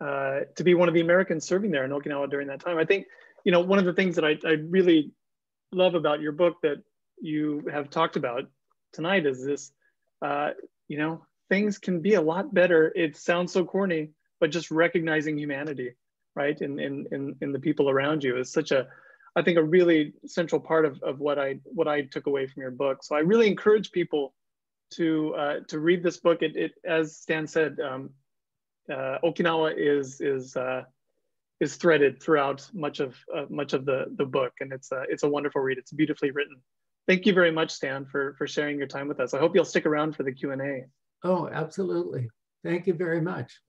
uh, to be one of the Americans serving there in Okinawa during that time. I think you know one of the things that I, I really love about your book that you have talked about tonight is this uh, you know things can be a lot better. It sounds so corny, but just recognizing humanity, right, in in in, in the people around you is such a I think a really central part of, of what I what I took away from your book. So I really encourage people to uh, to read this book. It, it as Stan said, um, uh, Okinawa is is uh, is threaded throughout much of uh, much of the the book, and it's a it's a wonderful read. It's beautifully written. Thank you very much, Stan, for for sharing your time with us. I hope you'll stick around for the Q and A. Oh, absolutely. Thank you very much.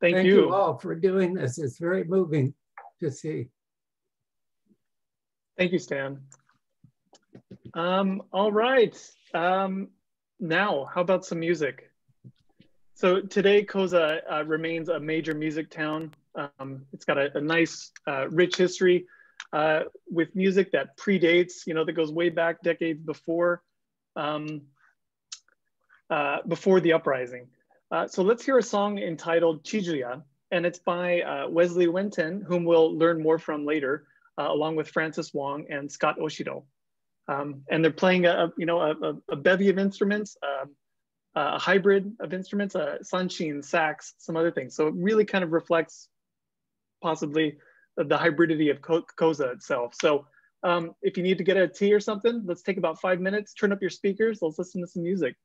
Thank, Thank you. you all for doing this. It's very moving to see. Thank you, Stan. Um, all right. Um, now, how about some music? So today, Koza uh, remains a major music town. Um, it's got a, a nice, uh, rich history uh, with music that predates, you know, that goes way back decades before, um, uh, before the uprising. Uh, so let's hear a song entitled Chijuya, and it's by uh, Wesley Ueunten, whom we'll learn more from later uh, along with Francis Wong and Scott Oshiro. Um, and they're playing a, you know, a, a bevy of instruments, um, a hybrid of instruments, uh, sanshin, sax, some other things. So it really kind of reflects possibly the hybridity of Koza itself. So um, if you need to get a tea or something, let's take about five minutes, turn up your speakers, let's listen to some music.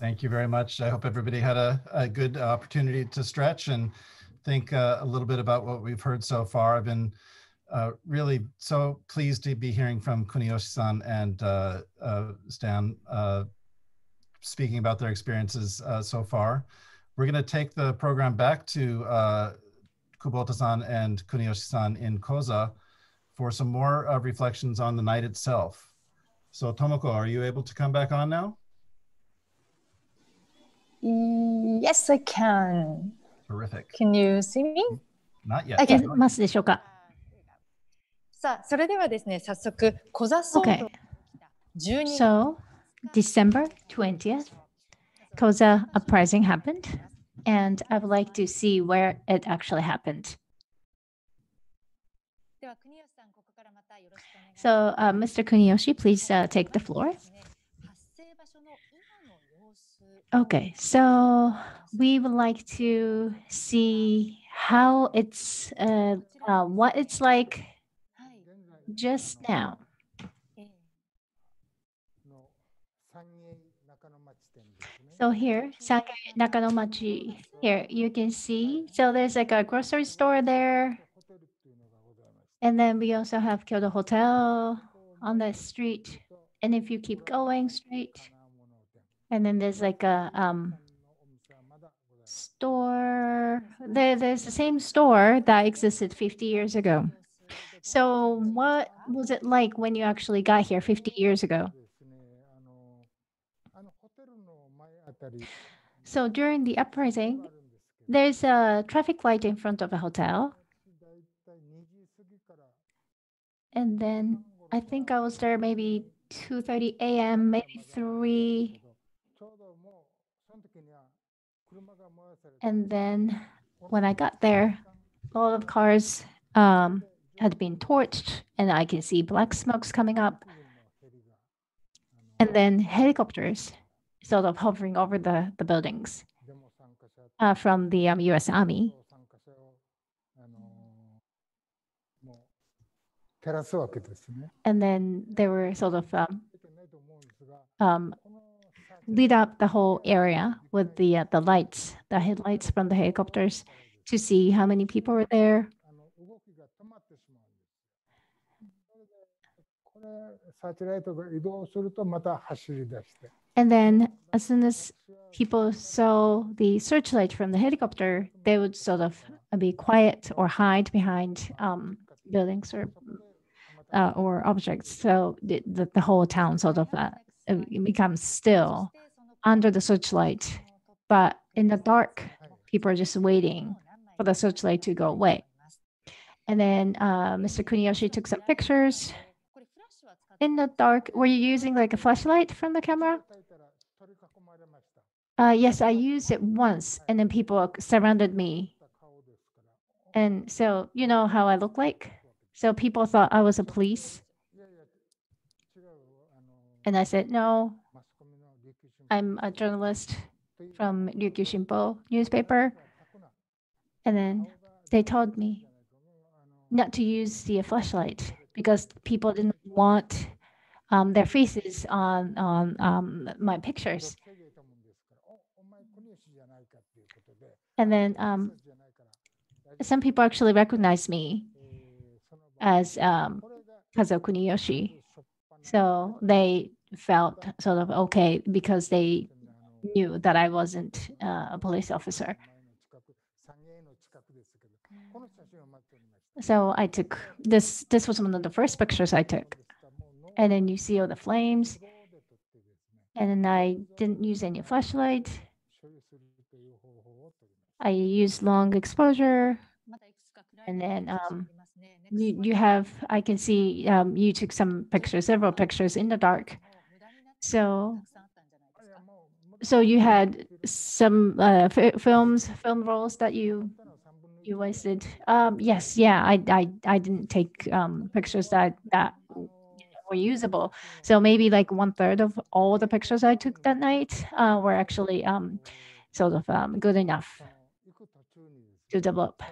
Thank you very much. I hope everybody had a, a good opportunity to stretch and think uh, a little bit about what we've heard so far. I've been uh, really so pleased to be hearing from Kuniyoshi-san and uh, uh, Stan uh, speaking about their experiences uh, so far. We're going to take the program back to Kubota-san and Kuniyoshi-san in Koza for some more reflections on the night itself. So Tomoko, are you able to come back on now? Yes, I can. Terrific. Can you see me? Not yet. 聞けますでしょうかさあ、それではですね、早速、小座騒 Okay. 動12 So, December 20th, Koza uprising happened, and I would like to see where it actually happened. では国吉さん、ここからまたよろしくお願いします So, uh, Mr. Kuniyoshi, please uh, take the floor. Okay, so we would like to see how it's uh, uh, what it's like just now. So here, Sakai Nakanomachi, here you can see. So there's like a grocery store there. And then we also have Kyoto Hotel on the street. And if you keep going straight, and then there's like a um, store. There, there's the same store that existed 50 years ago. So what was it like when you actually got here 50 years ago? So during the uprising, there's a traffic light in front of a hotel. And then I think I was there maybe 2.30 a.m., maybe 3 and then when I got there, a lot of cars um, had been torched, and I can see black smokes coming up. And then helicopters sort of hovering over the, the buildings uh, from the um, US Army. And then there were sort of um, um lit up the whole area with the uh, the lights, the headlights from the helicopters to see how many people were there. And then as soon as people saw the searchlight from the helicopter, they would sort of uh, be quiet or hide behind um, buildings or uh, or objects. So the, the, the, whole town sort of uh, become still under the searchlight. But in the dark, people are just waiting for the searchlight to go away. And then uh, Mr. Kuniyoshi took some pictures. In the dark, were you using like a flashlight from the camera? Uh, yes, I used it once, and then people surrounded me. And so, you know how I look like? So people thought I was a police and I said, no, I'm a journalist from Ryukyu Shimpo newspaper. And then they told me not to use the flashlight because people didn't want um, their faces on, on um, my pictures. And then um, some people actually recognized me as um, Kazuo Kuniyoshi. So they felt sort of okay because they knew that I wasn't uh, a police officer. So I took this. This was one of the first pictures I took, and then you see all the flames. And then I didn't use any flashlight. I used long exposure, and then um, you, you have, I can see um, you took some pictures, several pictures in the dark. So, so you had some uh, films, film rolls that you you wasted. Um, yes, yeah, I, I, I didn't take um, pictures that that were usable. So maybe like one third of all the pictures I took that night uh, were actually um, sort of um, good enough to develop.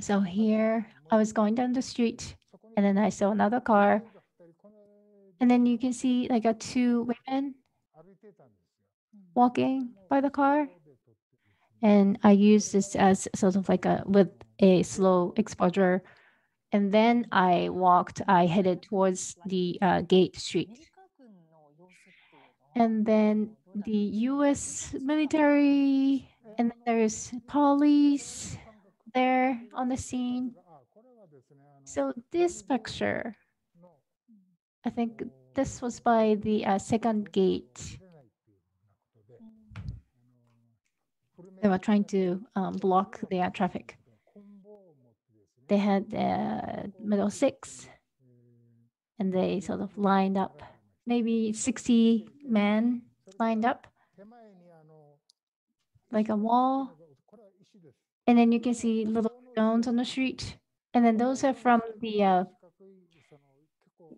So here I was going down the street and then I saw another car. And then you can see like a two women walking by the car. And I use this as sort of like a with a slow exposure. And then I walked, I headed towards the uh, gate street. And then the US military, and there's police there on the scene. So this picture, I think this was by the uh, second gate. They were trying to um, block the uh, traffic. They had uh, middle six, and they sort of lined up, maybe 60 men lined up, like a wall. And then you can see little stones on the street. And then those are from the, uh,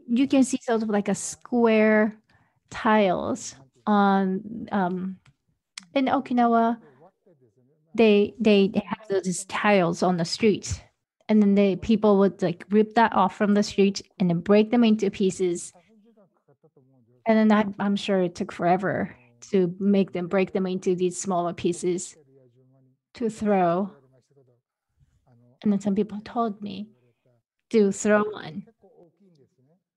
you can see sort of like a square tiles on, um, in Okinawa, they, they, have those tiles on the street. And then the people would like rip that off from the street and then break them into pieces. And then I, I'm sure it took forever to make them break them into these smaller pieces to throw and then some people told me to throw one.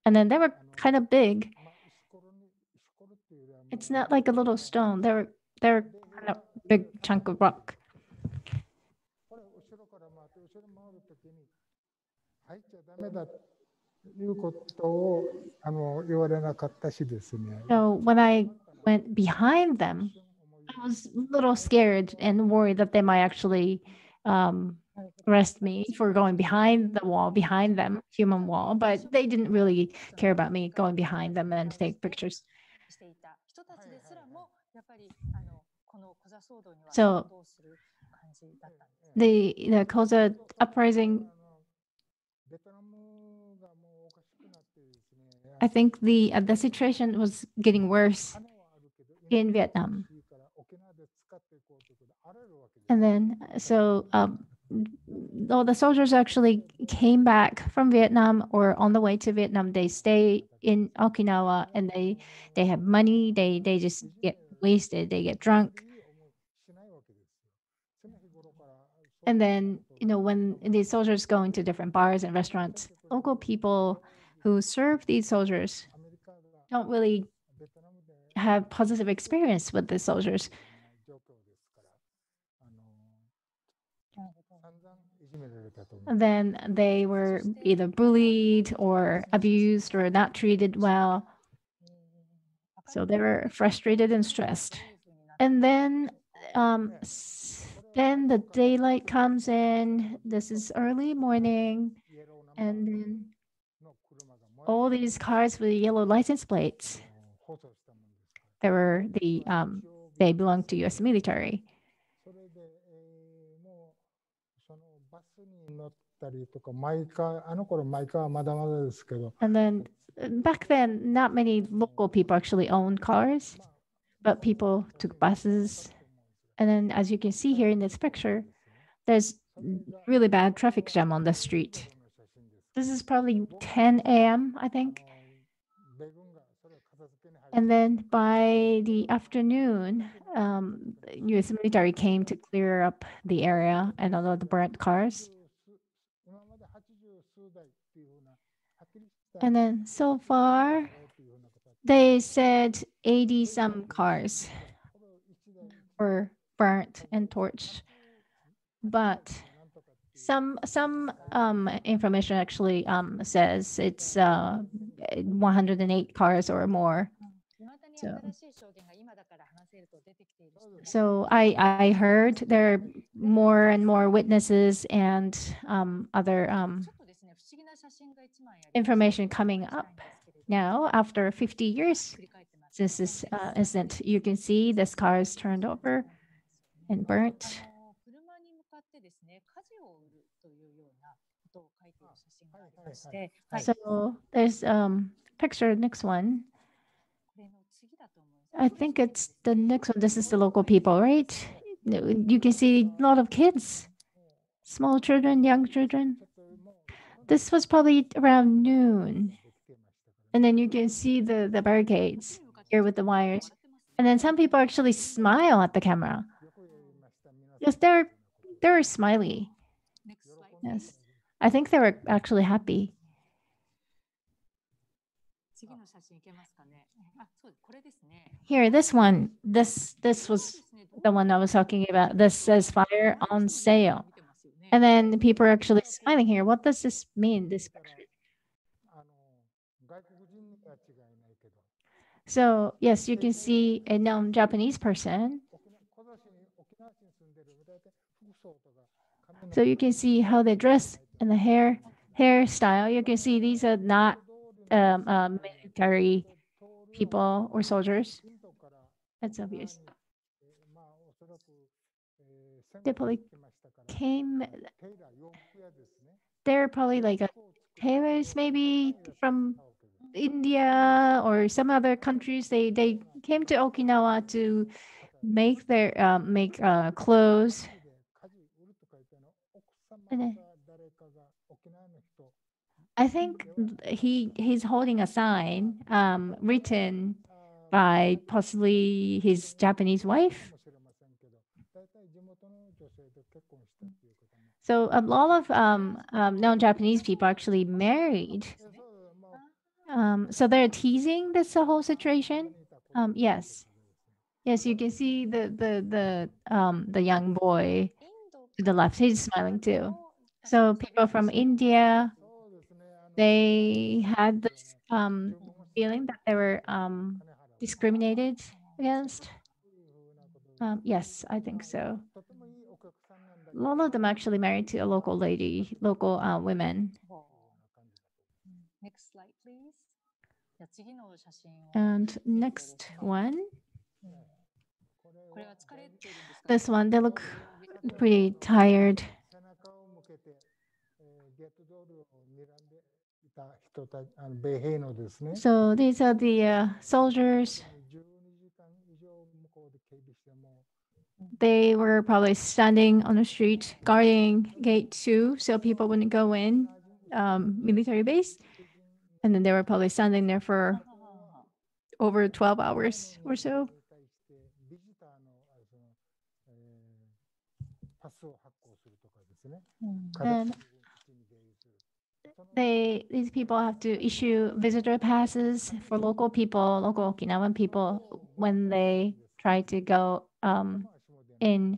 And then they were kind of big. It's not like a little stone. They're they're kind of big chunk of rock. So when I went behind them, I was a little scared and worried that they might actually um, arrest me for going behind the wall, behind them, human wall, but they didn't really care about me going behind them and take pictures. So the the Koza uprising I think the uh, the situation was getting worse in Vietnam. And then so um, though the soldiers actually came back from Vietnam or on the way to Vietnam, they stay in Okinawa and they they have money. They they just get wasted. They get drunk. And then you know when these soldiers go into different bars and restaurants, local people who serve these soldiers don't really have positive experience with the soldiers then they were either bullied or abused or not treated well. So they were frustrated and stressed. And then, um, then the daylight comes in. This is early morning, and then all these cars with yellow license plates. They were the um, they belonged to U.S. military. ったりとか、マイカー、あの頃マイカーはまだまだですけど、 And then uh, back then, not many local people actually owned cars, but people took buses. And then, as you can see here in this picture, there's really bad traffic jam on the street. この写真です。 This is probably 10 a.m., I think. 米軍がそれを片付けに入って And then by the afternoon, um, U.S. military came to clear up the area and all of the burnt cars. And then so far, they said 80 some cars were burnt and torched. But some some um, information actually um, says it's uh, 108 cars or more. So, so I, I heard there are more and more witnesses and um, other um, information coming up now after 50 years since this uh, incident. You can see this car is turned over and burnt. So there's um picture next one. I think it's the next one. This is the local people, right? You can see a lot of kids, small children, young children. This was probably around noon. And then you can see the, the barricades here with the wires. And then some people actually smile at the camera. Yes, they're they're smiley. Yes. I think they were actually happy. Here, this one, this this was the one I was talking about. This says fire on sale. And then the people are actually smiling here. What does this mean, this picture? So yes, you can see a known Japanese person. So you can see how they dress and the hair hairstyle. You can see these are not um, um, military people or soldiers. That's obvious. The police came they're probably like tailors maybe from India or some other countries. They they came to Okinawa to make their uh, make uh, clothes. And I think he he's holding a sign um, written by possibly his Japanese wife. So a lot of um, um, non-Japanese people actually married. Um, so they're teasing this whole situation. Um, yes, yes, you can see the the the um, the young boy to the left. He's smiling too. So people from India, they had this um, feeling that they were discriminated against. yes, I think so lot of them actually married to a local lady, local uh, women. Next slide, please. And next one. This one, they look pretty tired. So these are the uh, soldiers they were probably standing on the street guarding gate two so people wouldn't go in um, military base. And then they were probably standing there for over 12 hours or so. Then they these people have to issue visitor passes for local people local okinawan people when they try to go um, in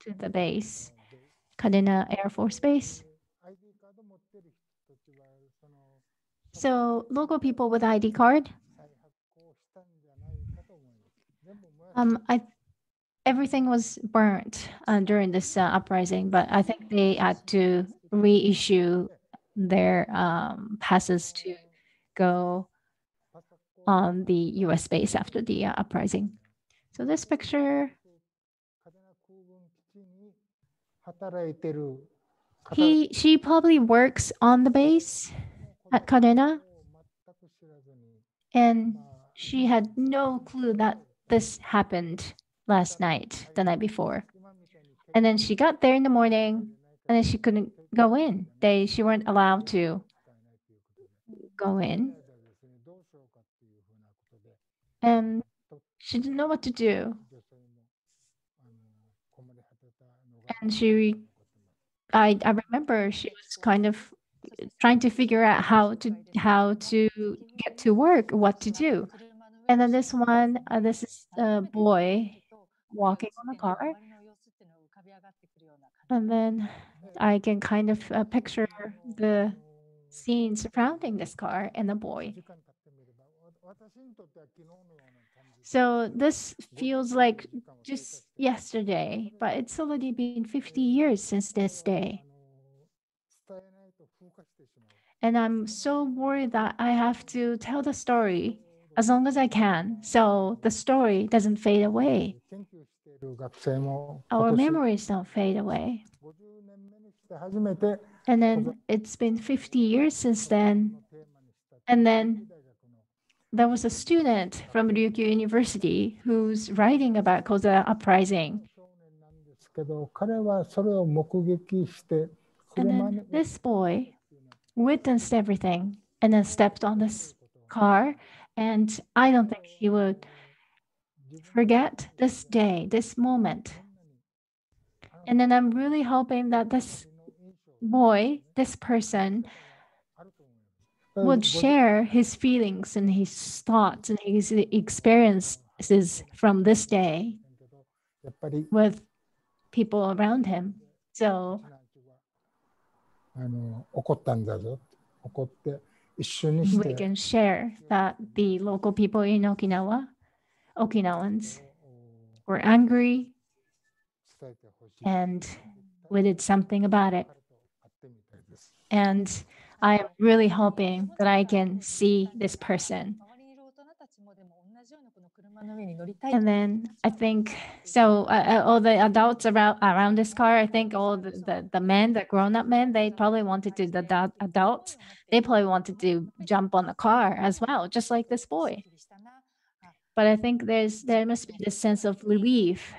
to the base, Kadena Air Force Base. So local people with ID card, um, I, everything was burnt uh, during this uh, uprising, but I think they had to reissue their um, passes to go on the U.S. base after the uh, uprising. So this picture 働いてる方 he she probably works on the base at Kadena, を全く知らずに、 and まあ she had no clue that this happened last night, the night before. 今みたいに And then she got there in the morning, and then she couldn't go in. They she weren't allowed to go in, ですねどうしようかっていうふうなことで、 and she didn't know what to do. And she I, I remember she was kind of trying to figure out how to how to get to work, what to do. And then this one, uh, this is a boy walking on a car. And then I can kind of uh, picture the scene surrounding this car and the boy. So this feels like just yesterday, but it's already been 50 years since this day. And I'm so worried that I have to tell the story as long as I can so the story doesn't fade away. Our memories don't fade away. And then it's been 50 years since then. And then there was a student from Ryukyu University who's writing about Koza uprising. And then this boy witnessed everything and then stepped on this car. And I don't think he would forget this day, this moment. And then I'm really hoping that this boy, this person, would share his feelings and his thoughts and his experiences from this day やっぱり with people around him. So あの怒ったんだぞ怒って一緒にし we て can share that the local people in Okinawa, Okinawans, were angry 伝えてほしい and we did something about it. 彼と会ってみたいです And I am really hoping that I can see this person. And then I think so. Uh, uh all the adults around around this car, I think all the, the, the men, the grown up men, they probably wanted to the adults. They probably wanted to jump on the car as well, just like this boy. But I think there's there must be this sense of relief,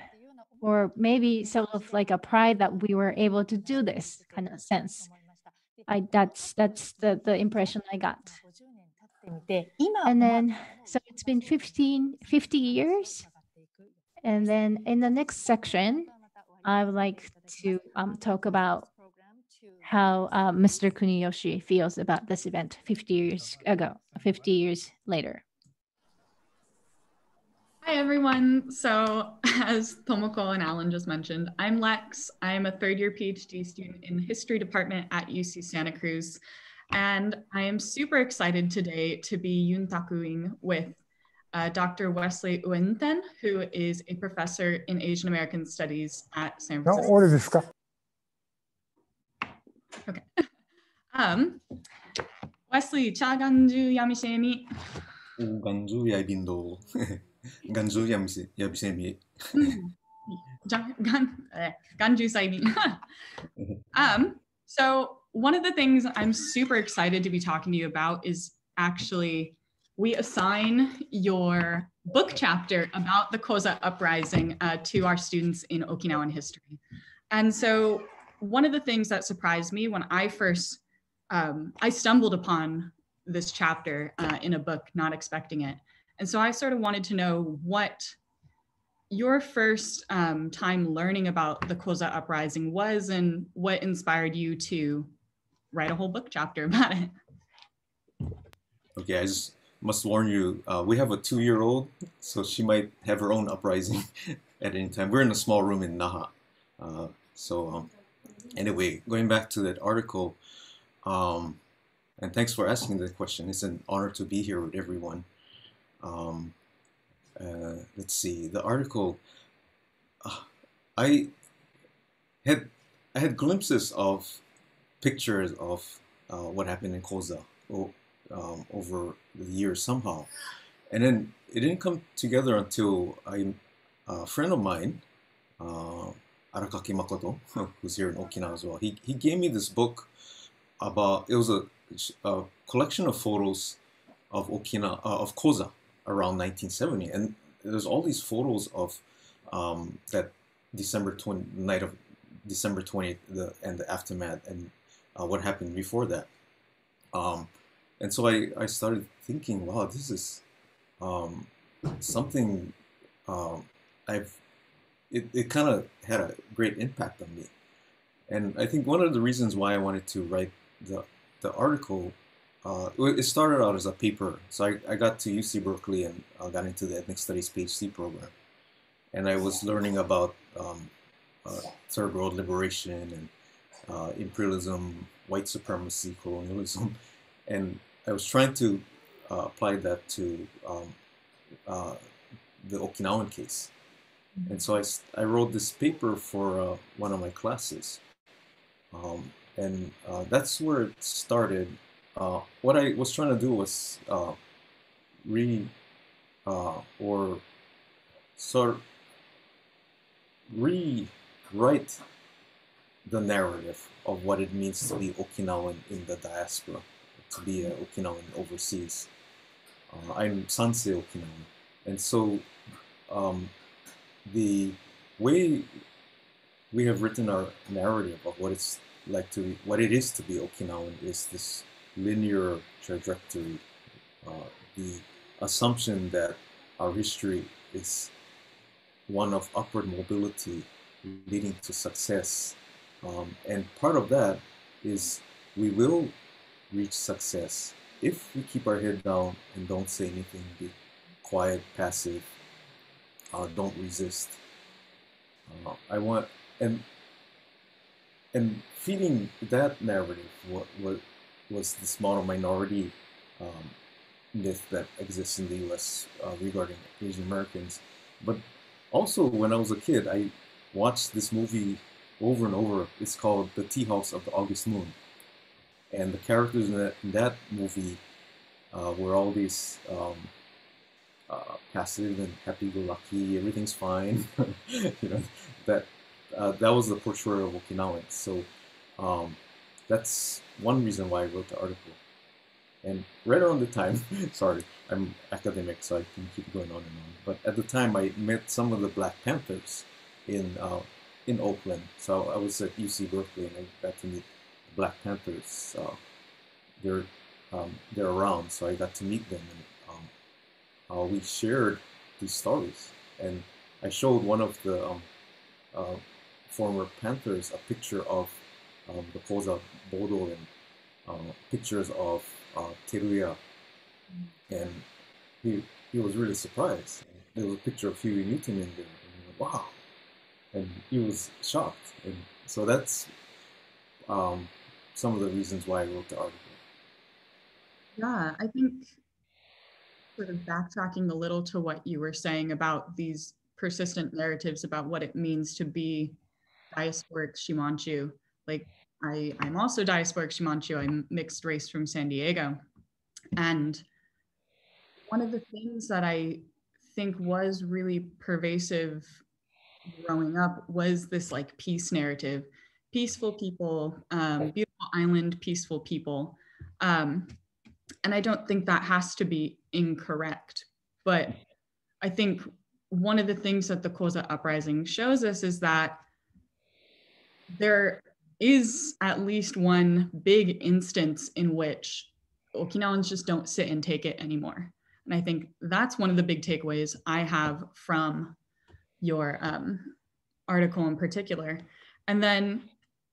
or maybe sort of like a pride that we were able to do this kind of sense. I that's that's the the impression I got. And then so it's been 15 50 years. And then in the next section, I would like to um, talk about how uh, Mr. Kuniyoshi feels about this event 50 years ago, 50 years later. Hi, everyone. So, [laughs] as Tomoko and Alan just mentioned, I'm Lex. I'm a third year PhD student in the history department at UC Santa Cruz. And I am super excited today to be yuntakuing with uh, Dr. Wesley Ueunten, who is a professor in Asian American Studies at San Francisco. No order. Okay. [laughs] um, Wesley, you yamishemi. Ganju yaibindo. Ganju yamsi yabisemi. Gan, [laughs] gan, eh, ganju saimi. [laughs] um, so one of the things I'm super excited to be talking to you about is actually we assign your book chapter about the Koza uprising uh, to our students in Okinawan history. And so one of the things that surprised me when I first, um, I stumbled upon this chapter uh, in a book, not expecting it. And so I sort of wanted to know what your first um, time learning about the Koza uprising was and what inspired you to write a whole book chapter [laughs] about it. Okay, I just must warn you, uh, we have a two-year-old, so she might have her own uprising [laughs] at any time. We're in a small room in Naha. Uh, so um, anyway, going back to that article, um, and thanks for asking that question. It's an honor to be here with everyone. Um, uh, let's see, the article, uh, I had I had glimpses of pictures of uh, what happened in Koza um, over the years somehow, and then it didn't come together until I, a friend of mine, uh, Arakaki Makoto, [laughs] who's here in Okinawa as well. He he gave me this book about it was a, a collection of photos of Okinawa uh, of Koza around 1970, and there's all these photos of um, that December 20 night of December 20th the, and the aftermath and uh, what happened before that. Um, and so I, I started thinking, wow, this is um, something um, I've, it, it kind of had a great impact on me. And I think one of the reasons why I wanted to write the, the article, uh, it started out as a paper. So I, I got to UC Berkeley and uh, got into the Ethnic Studies PhD program. And I was learning about um, uh, third world liberation and uh, imperialism, white supremacy, colonialism, [laughs] and I was trying to uh, apply that to um, uh, the Okinawan case. And so I, I wrote this paper for one of my classes. Um, and that's where it started. Uh, what I was trying to do was uh, re uh, or sort rewrite the narrative of what it means to be Okinawan in the diaspora, to be an Okinawan overseas. Uh, I'm Sansei Okinawan, and so um, the way we have written our narrative of what it's like to what it is to be Okinawan is this linear trajectory, uh, the assumption that our history is one of upward mobility leading to success. Um, and part of that is we will reach success if we keep our head down and don't say anything, be quiet, passive, uh, don't resist. Uh, I want and and feeding that narrative what, what was the small minority um, myth that exists in the U.S. Uh, regarding Asian Americans, but also when I was a kid, I watched this movie over and over. It's called The Tea House of the August Moon, and the characters in that, in that movie uh, were all these um, uh, passive and happy-go-lucky. Everything's fine. [laughs] you know that uh, that was the portrayal of Okinawans. So um, that's one reason why I wrote the article. And right around the time, [laughs] sorry, I'm academic, so I can keep going on and on. But at the time, I met some of the Black Panthers in uh, in Oakland. So I was at UC Berkeley, and I got to meet the Black Panthers. Uh, they're um, they're around, so I got to meet them, and um, uh, we shared these stories. And I showed one of the um, uh, former Panthers a picture of um, the Koza Bodo and uh, pictures of uh, Teruya, and he he was really surprised. There was a picture of Huey Newton in there, and he went, "Wow!" And he was shocked, and so that's um, some of the reasons why I wrote the article. Yeah, I think sort of backtracking a little to what you were saying about these persistent narratives about what it means to be diasporic Shimanchu. Like I, I'm also diasporic Shimanchu. I'm mixed race from San Diego. And one of the things that I think was really pervasive growing up was this like peace narrative, peaceful people, um, beautiful island, peaceful people. Um, and I don't think that has to be incorrect, but I think one of the things that the Koza uprising shows us is that there is at least one big instance in which Okinawans just don't sit and take it anymore. And I think that's one of the big takeaways I have from your um, article in particular. And then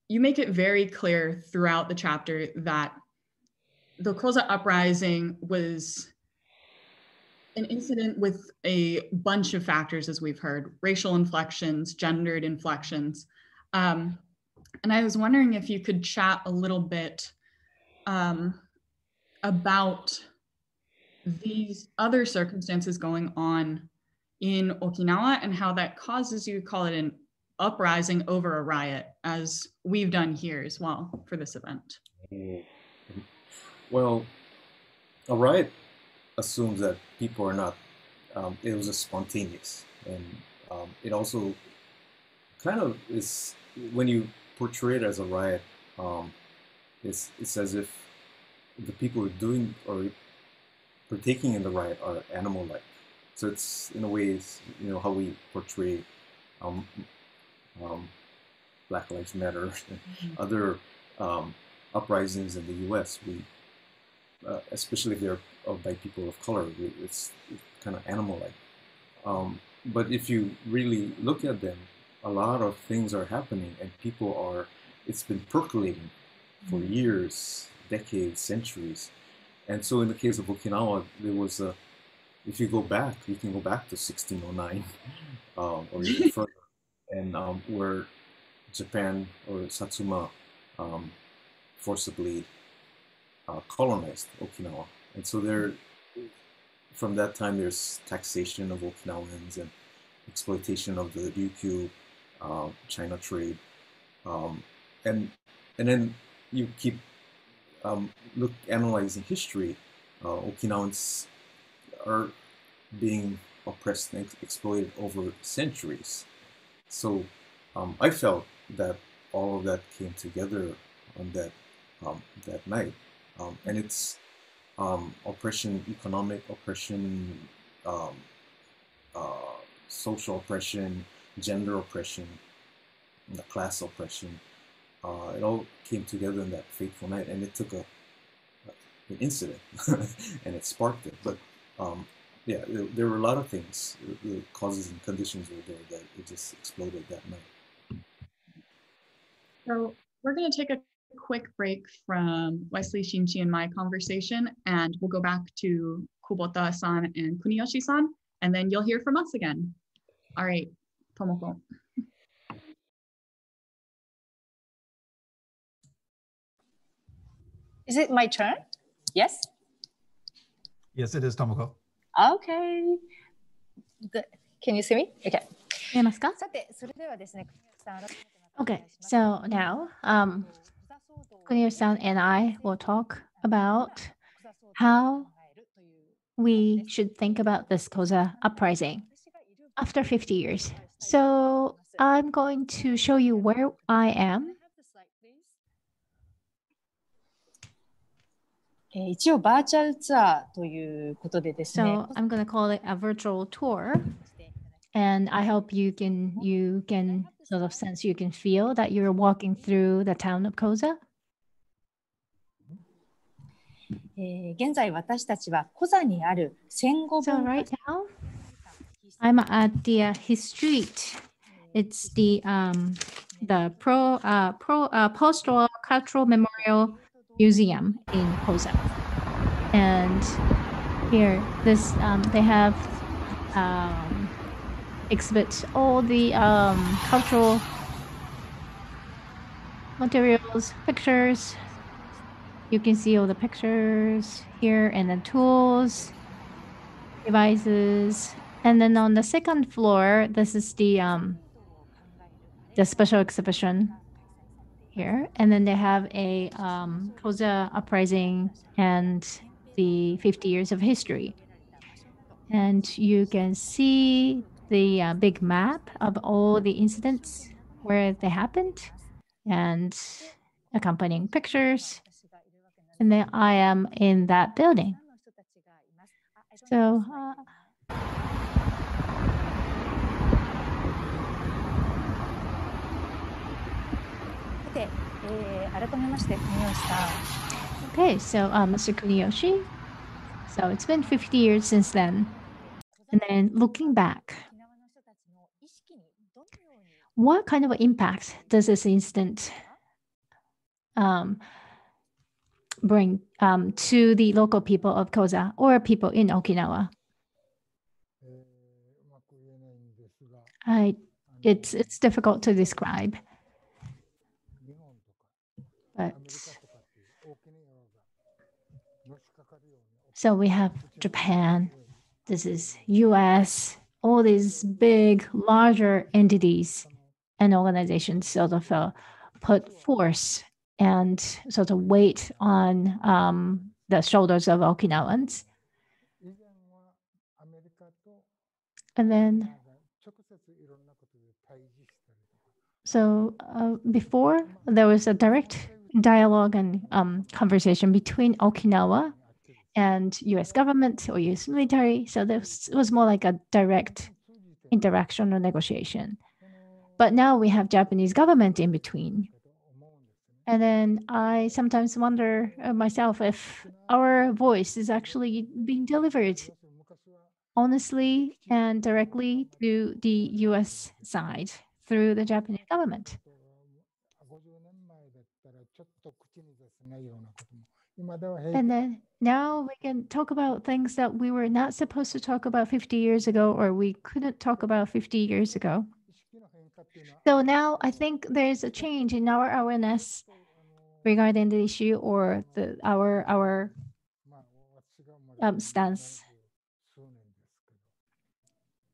you make it very clear throughout the chapter that the Koza uprising was an incident with a bunch of factors, as we've heard racial inflections, gendered inflections. Um, and I was wondering if you could chat a little bit um, about these other circumstances going on in Okinawa and how that causes you to call it an uprising over a riot, as we've done here as well for this event. Well, a riot assumes that people are not, um, it was a spontaneous. And um, it also kind of is, when you portray it as a riot, um, it's, it's as if the people who are doing or partaking in the riot are animal-like. So it's, in a way, it's, you know, how we portray um, um, Black Lives Matter and mm-hmm. other um, uprisings in the U.S. We, uh, especially if they're by people of color, it's kind of animal-like. Um, but if you really look at them, a lot of things are happening, and people are. It's been percolating for mm-hmm. years, decades, centuries, and so in the case of Okinawa, there was a. If you go back, you can go back to 1609, [laughs] um, or even [laughs] further, and um, where Japan or Satsuma um, forcibly uh, colonized Okinawa. And so there, from that time, there's taxation of Okinawans and exploitation of the Ryukyu uh, China trade. Um, and, and then you keep um, look analyzing history, uh, Okinawans are being oppressed and exploited over centuries. So um, I felt that all of that came together on that um, that night. Um, and it's oppression, economic oppression, uh, social oppression, gender oppression, the class oppression. Uh, it all came together in that fateful night, and it took a an incident, [laughs] and it sparked it. But um, yeah, there, there were a lot of things, the, causes and conditions were there that it just exploded that night. So we're going to take a quick break from Wesley, Shinji, and my conversation, and we'll go back to Kubota-san and Kuniyoshi-san, and then you'll hear from us again. All right, Tomoko, Is it my turn? Yes? Yes, it is, Tomoko. Okay. The, can you see me? Okay. Okay, so now um, Kunio-san and I will talk about how we should think about this Koza uprising after 50 years. So I'm going to show you where I am. Eh, 一応バーチャルツアーということでですね。So I'm going to call it a virtual tour. And I hope you can you can sort of sense you can feel that you're walking through the town of Koza. Eh, 現在私たちはコザにある戦後文化。So right now, I'm at the uh, his street. It's the um the pro uh pro uh post-war cultural memorial museum in Koza. And here this um they have um exhibit all the um cultural materials, pictures. You can see all the pictures here and then tools, devices. And then on the second floor, this is the um the special exhibition here. And then they have a um Koza uprising and the 50 years of history. And you can see the uh, big map of all the incidents where they happened and accompanying pictures. And then I am in that building. So uh, Okay, so uh, Mr. Kuniyoshi, so it's been 50 years since then. And then looking back, what kind of impact does this incident um, bring um, to the local people of Koza or people in Okinawa? I, it's, it's difficult to describe. But so we have Japan, this is US, all these big, larger entities and organizations sort of uh, put force and sort of weight on um, the shoulders of Okinawans. And then, so uh, before there was a direct dialogue and um, conversation between Okinawa and U.S. government or U.S. military. So this was more like a direct interaction or negotiation. But now we have Japanese government in between. And then I sometimes wonder uh, myself if our voice is actually being delivered honestly and directly to the U.S. side through the Japanese government. ないようなことも今では平気 And then now we can talk about things that we were not supposed to talk about 50 years ago or we couldn't talk about 50 years ago. 意識の変化っていうのは So now I think there's a change in our awareness あの regarding the issue or the our our まあ私が生まれ um, て stance. 数年ですけど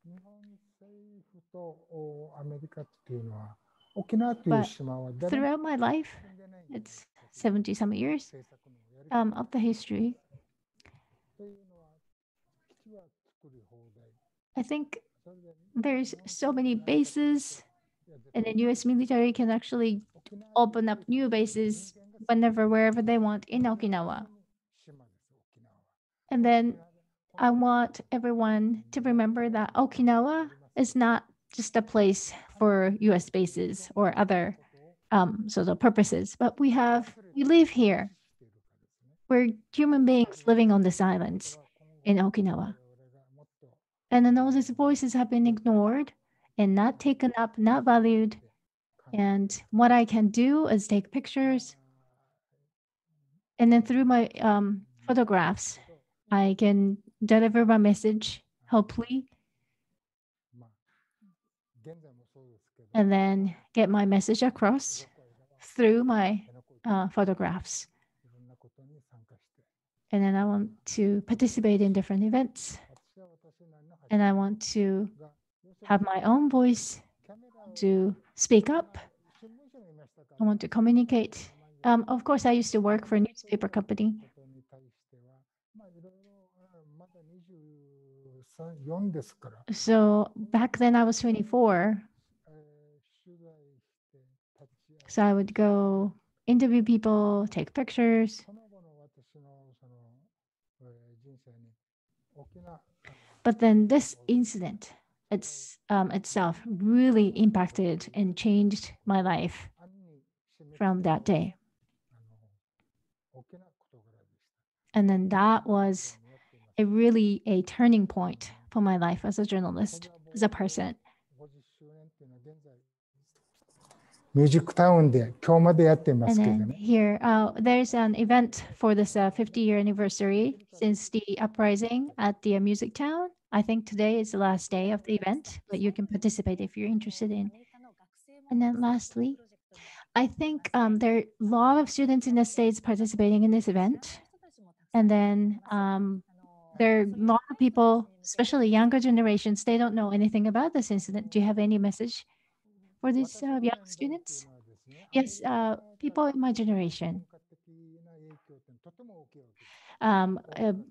日本政府とおアメリカっていうのは沖縄という But 島は誰も Throughout my life, 住んでないんです it's 70 some years um, of the history. I think there's so many bases, and the US military can actually open up new bases whenever, wherever they want in Okinawa. And then I want everyone to remember that Okinawa is not just a place for US bases or other um, of purposes, but we have we live here. We're human beings living on this island in Okinawa. And then all these voices have been ignored and not taken up, not valued. And what I can do is take pictures. And then through my um, photographs, I can deliver my message, hopefully, and then get my message across through my uh, photographs. And then I want to participate in different events. And I want to have my own voice to speak up. I want to communicate. Um, of course, I used to work for a newspaper company. So back then I was 24. So I would go interview people, take pictures. But then this incident it's, um, itself really impacted and changed my life from that day. And then that was a really a turning point for my life as a journalist, as a person. ミュージックタウンで今日までやっていま And すけど then ね。 here, uh, there's an event for this uh, 50 year anniversary since the uprising at the uh, Music Town. I think today is the last day of the event, but you can participate if you're interested in. And then lastly, I think um, there are a lot of students in the States participating in this event. And then um, there are a lot of people, especially younger generations, they don't know anything about this incident. Do you have any message for these uh, young students? Yes, uh, people in my generation um,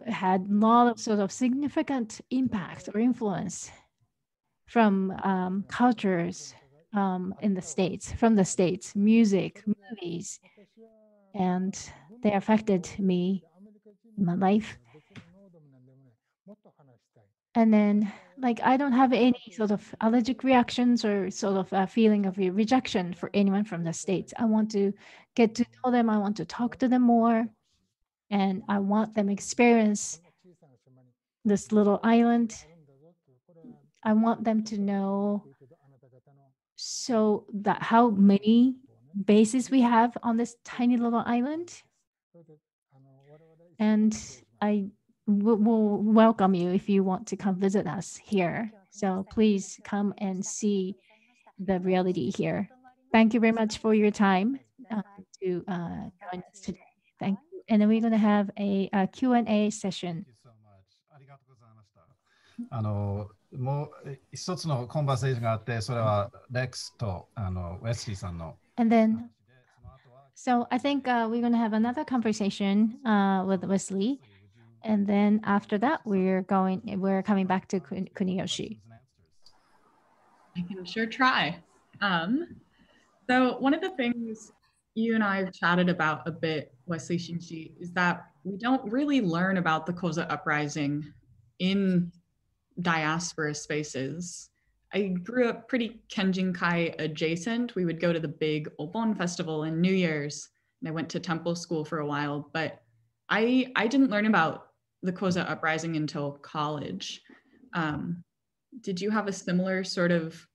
had a lot of sort of significant impact or influence from um, cultures um, in the States, from the States, music, movies, and they affected me in my life. And then like I don't have any sort of allergic reactions or sort of a feeling of rejection for anyone from the States. I want to get to know them. I want to talk to them more. And I want them experience this little island. I want them to know so that how many bases we have on this tiny little island. And I w- will welcome you if you want to come visit us here. So please come and see the reality here. Thank you very much for your time uh, to uh, join us today. Thank you. And then we're going to have a, a Q&A session. Thank you so much. ありがとうございました。あの、もうえ一つのコンバーセーションがあって、それはレックスとあのウェスリーさんの And 話 then で、その後は So I think uh, we're going to have another conversation uh, with Wesley, and then after that we're going we're coming back to Kun- Kuniyoshi. I can sure try. Um, so one of the things you and I have chatted about a bit, Wesley Shinji, is that we don't really learn about the Koza uprising in diaspora spaces. I grew up pretty Kenjinkai adjacent. We would go to the big Obon festival and New Year's, and I went to temple school for a while, but I I didn't learn about the Koza uprising until college. Um, did you have a similar sort of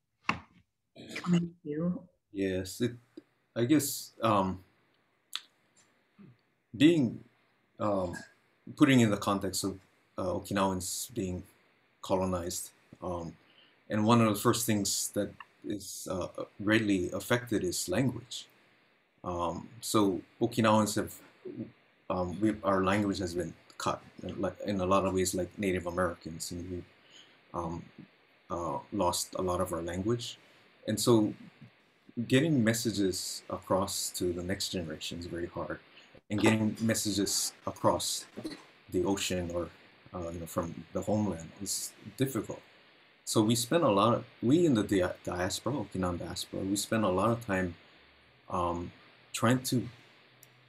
coming to? Yes, it. I guess um, being um, putting in the context of uh, Okinawans being colonized, um, and one of the first things that is uh, greatly affected is language. Um, so Okinawans have um, we, our language has been cut in, like- in a lot of ways, like Native Americans, and we um, uh, lost a lot of our language, and so getting messages across to the next generation is very hard, and getting messages across the ocean or uh, you know from the homeland is difficult. So we spend a lot of we in the dia- diaspora, Okinawan diaspora, we spend a lot of time um, trying to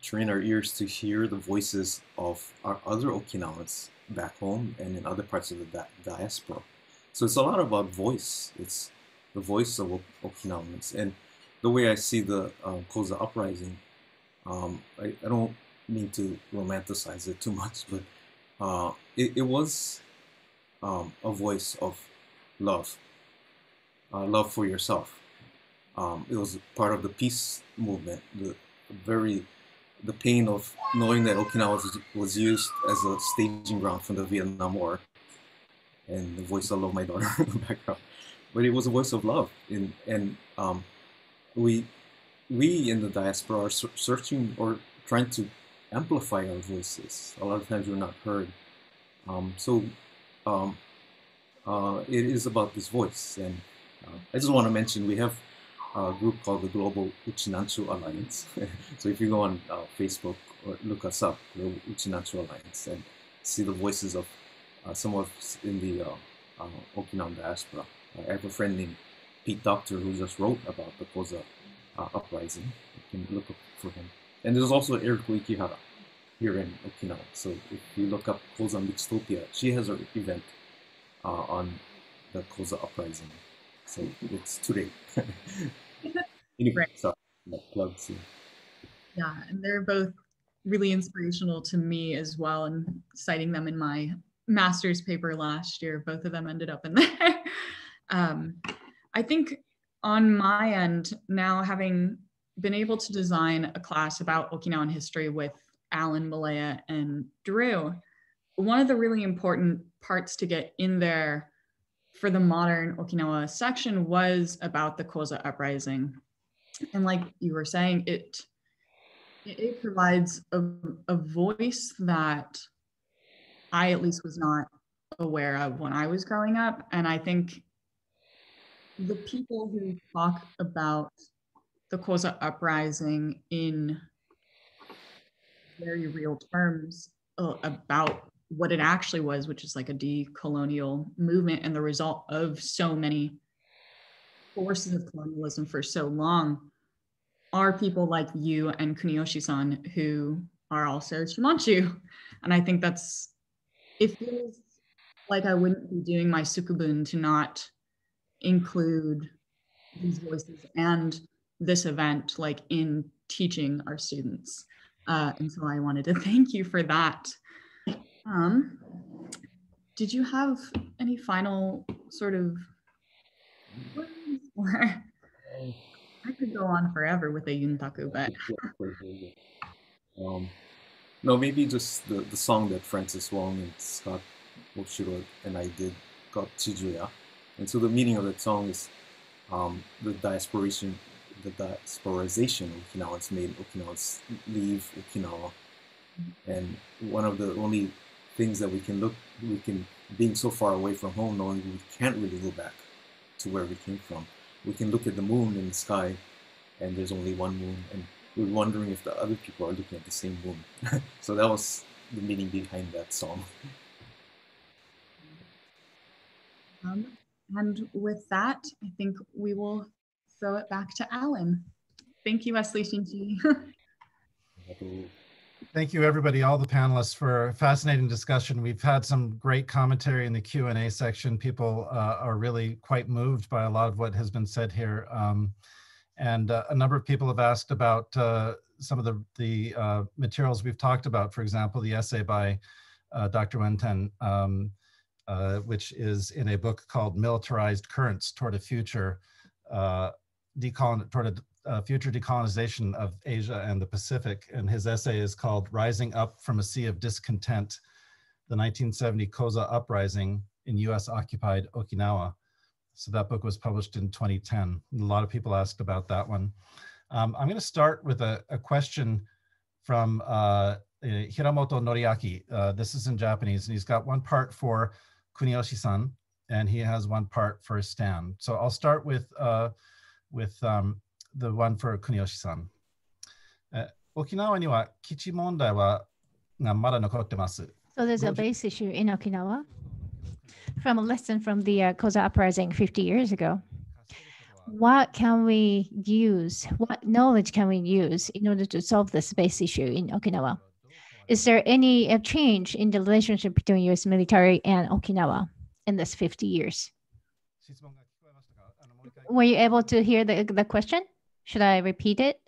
train our ears to hear the voices of our other Okinawans back home and in other parts of the di- diaspora. So it's a lot about voice. It's the voice of Okinawans. And the way I see the um, Koza uprising, um, I, I don't mean to romanticize it too much, but uh, it, it was um, a voice of love, uh, love for yourself. Um, it was part of the peace movement, the very the pain of knowing that Okinawa was, was used as a staging ground for the Vietnam War, and the voice of love, my daughter [laughs] in the background. But it was a voice of love, in, and um, we we in the diaspora are searching or trying to amplify our voices. A lot of times we're not heard. Um, so um, uh, it is about this voice. And uh, I just want to mention we have a group called the Global Uchinanchu Alliance. [laughs] so if you go on uh, Facebook or look us up, the Uchinanchu Alliance, and see the voices of uh, some of in the uh, uh, Okinawan diaspora. I have a friend named Pete Doctor who just wrote about the Koza uprising. You can look up for him. And there's also Eriko Ikehara here in Okinawa. So if you look up Koza Mixtopia, she has an event uh, on the Koza uprising. So it's today. [laughs] anyway, right. so plugs. Yeah, and they're both really inspirational to me as well, and citing them in my master's paper last year. Both of them ended up in there. [laughs] um, I think on my end, now having been able to design a class about Okinawan history with Alan, Malaya, and Drew, one of the really important parts to get in there for the modern Okinawa section was about the Koza uprising. And like you were saying, it it provides a, a voice that I at least was not aware of when I was growing up. And I think the people who talk about the Koza uprising in very real terms uh, about what it actually was, which is like a decolonial movement and the result of so many forces of colonialism for so long, are people like you and Kuniyoshi-san who are also Shimanchu. And I think that's, it feels like I wouldn't be doing my sukubun to not include these voices and this event like in teaching our students. Uh, and so I wanted to thank you for that. Um, did you have any final sort of [laughs] or I could go on forever with a yuntaku, but [laughs] um, no, maybe just the, the song that Francis Wong and Scott Oshiro and I did called Chijuya. And so the meaning of that song is um, the diasporation, the diasporization of Okinawans made Okinawans leave Okinawa. And one of the only things that we can look, we can, being so far away from home, knowing we can't really go back to where we came from. We can look at the moon in the sky, and there's only one moon, and we're wondering if the other people are looking at the same moon. [laughs] so that was the meaning behind that song. Um, and with that, I think we will throw it back to Alan. Thank you, Wesley Shinji. [laughs] Thank you, everybody, all the panelists for a fascinating discussion. We've had some great commentary in the Q&A section. People uh, are really quite moved by a lot of what has been said here. Um, and uh, a number of people have asked about uh, some of the, the uh, materials we've talked about, for example, the essay by uh, Dr. Ueunten, um, uh, which is in a book called Militarized Currents Toward a Future, decolon toward a uh, future decolonization of Asia and the Pacific. And his essay is called Rising Up from a Sea of Discontent, the 1970 Koza Uprising in US occupied Okinawa. So that book was published in 2010. A lot of people asked about that one. Um, I'm going to start with a, a question from uh, Hiramoto Noriaki. Uh, this is in Japanese, and he's got one part for Kuniyoshi-san, and he has one part for Stan. So I'll start with uh, with um, the one for Kuniyoshi-san. 沖縄には基地問題はがまだ残ってます。So there's a base issue in Okinawa from a lesson from the uh, Koza uprising 50 years ago. What can we use? What knowledge can we use in order to solve this base issue in Okinawa? Is there any uh, change in the relationship between U.S. military and Okinawa in this 50 years? Were you able to hear the, the question? Should I repeat it?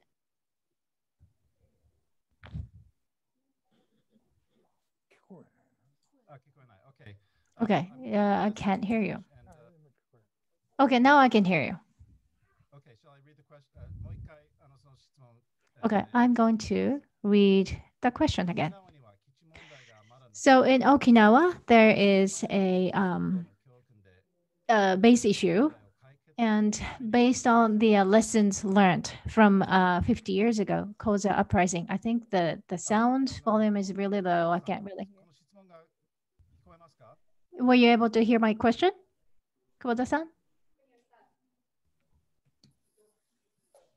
Okay. Okay. Yeah, uh, I can't hear you. Okay, now I can hear you. Okay, shall I read the question? Okay, I'm going to read the question again. So in Okinawa, there is a, um, a uh, base issue and based on the uh, lessons learned from uh, 50 years ago, Koza uprising, I think the the sound volume is really low. I can't really. この質問が聞こえますか Were you able to hear my question, Kuboda-san?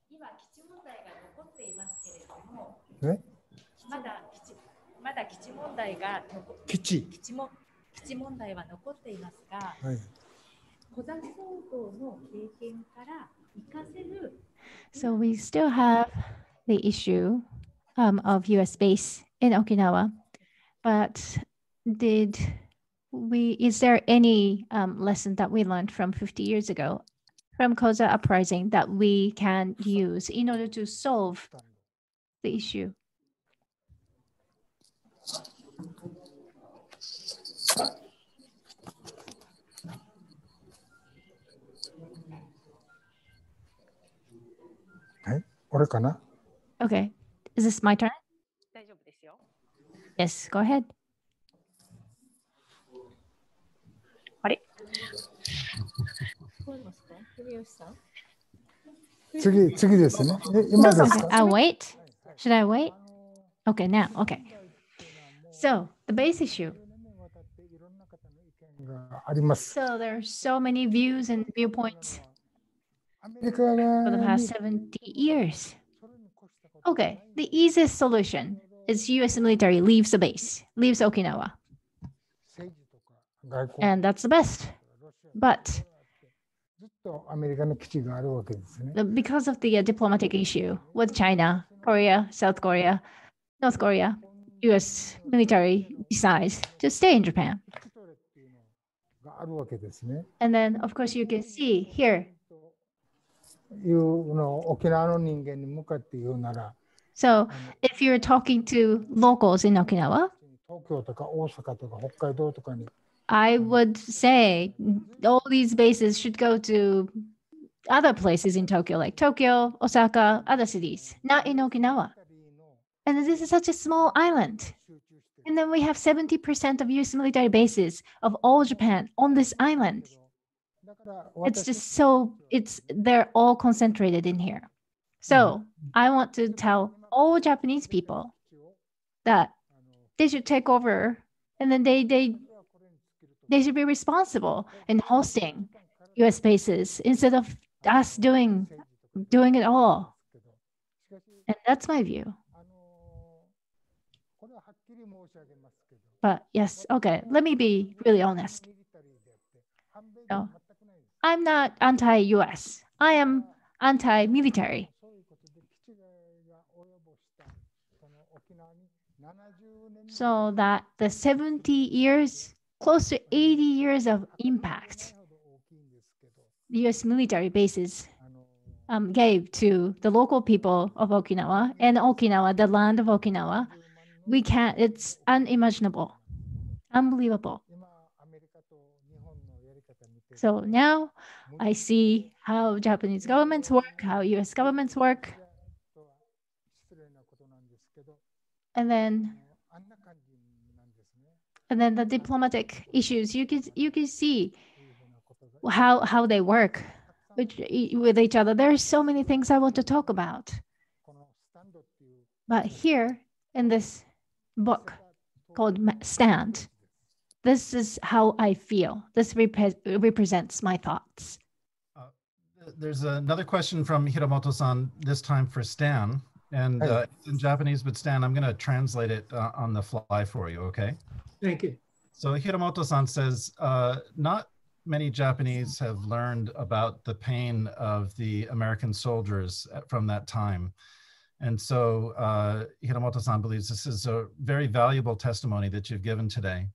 今基地問題が残っていますけれども、えまだ基地まだ基地問題が残基地。基地も基地問題は残っていますが、はい。 So we still have the issue um, of U.S. base in Okinawa, but did we? Is there any um, lesson that we learned from 50 years ago from Koza uprising that we can use in order to solve the issue? 俺かな Okay, is this my turn? 大丈夫ですよ。 Yes, go ahead. あれ聞こえますか文吉さん次、次ですね。え今です Okay, か I'll wait. Should I wait? Okay, now, okay. So the base issue. があります。 So there are so many views and viewpoints アメリカ for the past 70 years. Okay, the easiest solution is US military leaves the base, leaves Okinawa. And that's the best. But because of the uh, diplomatic issue with China, Korea, South Korea, North Korea, US military decides to stay in Japan. And then, of course, you can see here いうのを沖縄の人間に向かって言うなら、 So if you're talking to locals in Okinawa, 東京とか大阪とか北海道とかに I would say all these bases should go to other places in Tokyo, like Tokyo, Osaka, other cities, not in Okinawa. And this is such a small island. 集中して And then we have 70% of US military bases of all Japan on this island. it's just so it's they're all concentrated in here. So I want to tell all Japanese people that they should take over and then they they they should be responsible in hosting US bases instead of us doing doing it all. And that's my view. But yes, okay, let me be really honest. No, I'm not anti-US. I am anti-military. So that the 70 years, close to 80 years of impact the US military bases um, gave to the local people of Okinawa and Okinawa, the land of Okinawa, we can't, it's unimaginable, unbelievable. So now I see how Japanese governments work, how US governments work. And then and then the diplomatic issues. You can you can see how how they work with, with each other. There are so many things i want to talk about. But here in this book called stand this is how I feel. This repre- represents my thoughts. Th- There's another question from Hiromoto-san, this time for Stan, and uh, it's in Japanese, but Stan, I'm going to translate it uh, on the fly for you, okay? Thank you. So Hiromoto-san says, uh, not many Japanese have learned about the pain of the American soldiers uh, from that time. And so uh, Hiromoto-san believes this is a very valuable testimony that you've given today.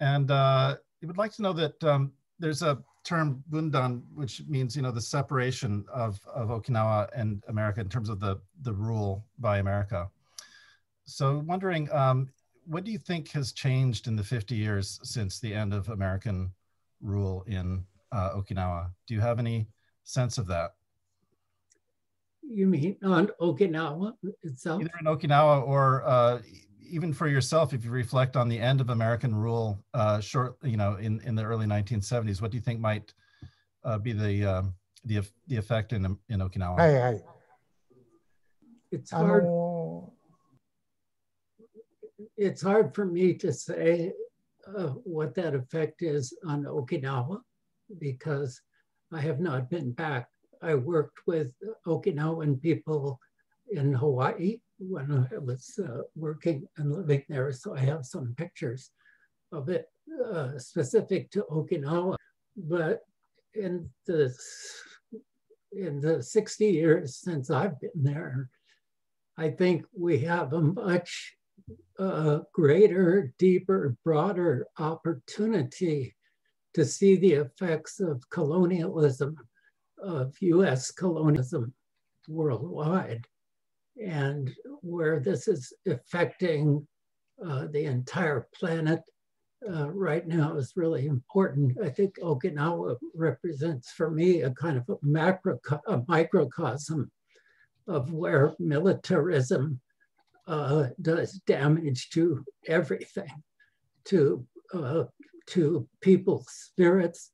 And uh, he would like to know that um, there's a term bundan, which means, you know, the separation of, of Okinawa and America in terms of the, the rule by America. So wondering, um, what do you think has changed in the 50 years since the end of American rule in uh, Okinawa? Do you have any sense of that? You mean on Okinawa itself? Either in Okinawa or uh, even for yourself, if you reflect on the end of American rule, uh, short, you know, in, in the early 1970s, what do you think might uh, be the, um, the the effect in in Okinawa? Hey, hey. It's hard. It's hard for me to say uh, what that effect is on Okinawa because I have not been back. I worked with Okinawan people in Hawaii when I was uh, working and living there, so I have some pictures of it uh, specific to Okinawa. But in the in the 60 years since I've been there, I think we have a much uh, greater, deeper, broader opportunity to see the effects of colonialism, of US colonialism worldwide, and where this is affecting uh, the entire planet uh, right now is really important. I think Okinawa represents for me a kind of a macro, a microcosm of where militarism uh, does damage to everything, to uh, to people's spirits,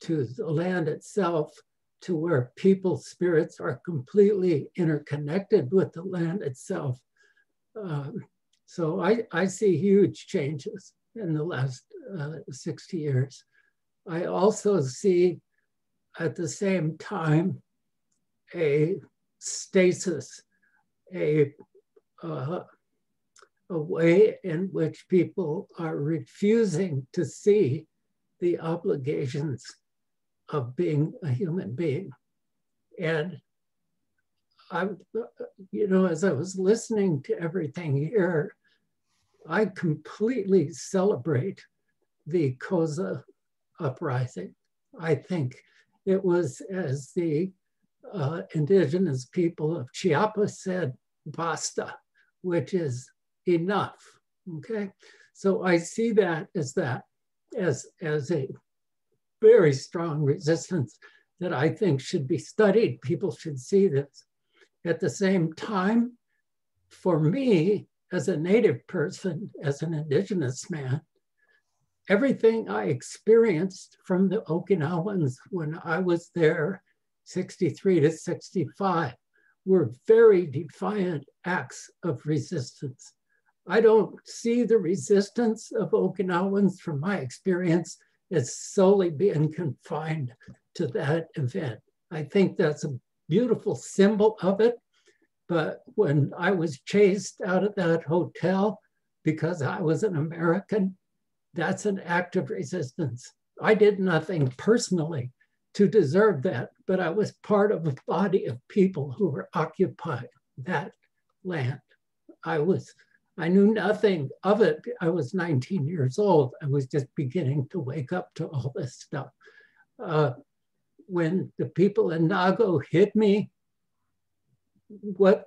to the land itself, to where people's spirits are completely interconnected with the land itself. Um, so I, I see huge changes in the last uh, 60 years. I also see at the same time a stasis, a uh, a way in which people are refusing to see the obligations of being a human being. And I, you know, as I was listening to everything here, I completely celebrate the Koza uprising. I think it was as the uh, indigenous people of Chiapas said, basta, which is enough. Okay. So I see that as that, as, as a very strong resistance that I think should be studied. People should see this. At the same time, for me, as a native person, as an indigenous man, everything I experienced from the Okinawans when I was there, 63 to 65, were very defiant acts of resistance. I don't see the resistance of Okinawans from my experience as solely being confined to that event. I think that's a beautiful symbol of it. But when I was chased out of that hotel because I was an American, that's an act of resistance. I did nothing personally to deserve that, but I was part of a body of people who were occupying that land. I was, I knew nothing of it. I was 19 years old. I was just beginning to wake up to all this stuff. Uh, when the people in Nago hit me, what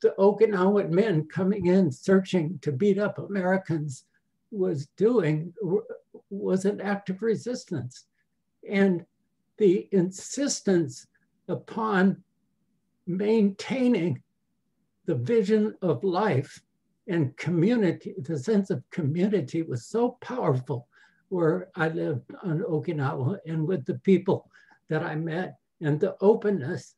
the Okinawan men coming in searching to beat up Americans was doing was an act of resistance. And the insistence upon maintaining the vision of life and community, the sense of community was so powerful where I lived on Okinawa and with the people that I met and the openness.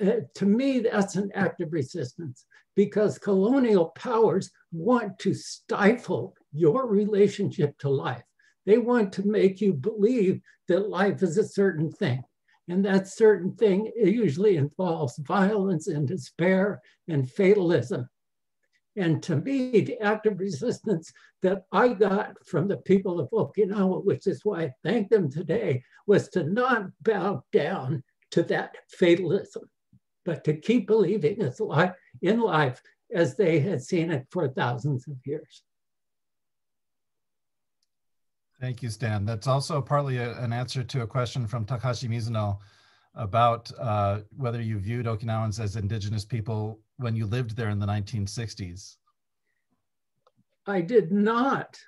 Uh, to me, that's an act of resistance because colonial powers want to stifle your relationship to life. They want to make you believe that life is a certain thing. And that certain thing usually involves violence and despair and fatalism. And to me, the act of resistance that I got from the people of Okinawa, which is why I thank them today, was to not bow down to that fatalism, but to keep believing in life as they had seen it for thousands of years. Thank you, Stan. That's also partly a, an answer to a question from Takashi Mizuno about uh, whether you viewed Okinawans as indigenous people when you lived there in the 1960s. I did not.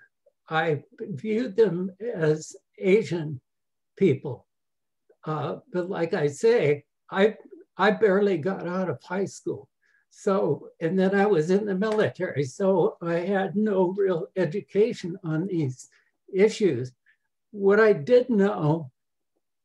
I viewed them as Asian people. Uh, but like I say, I, I barely got out of high school. So, and then I was in the military. So I had no real education on these issues. What I did know,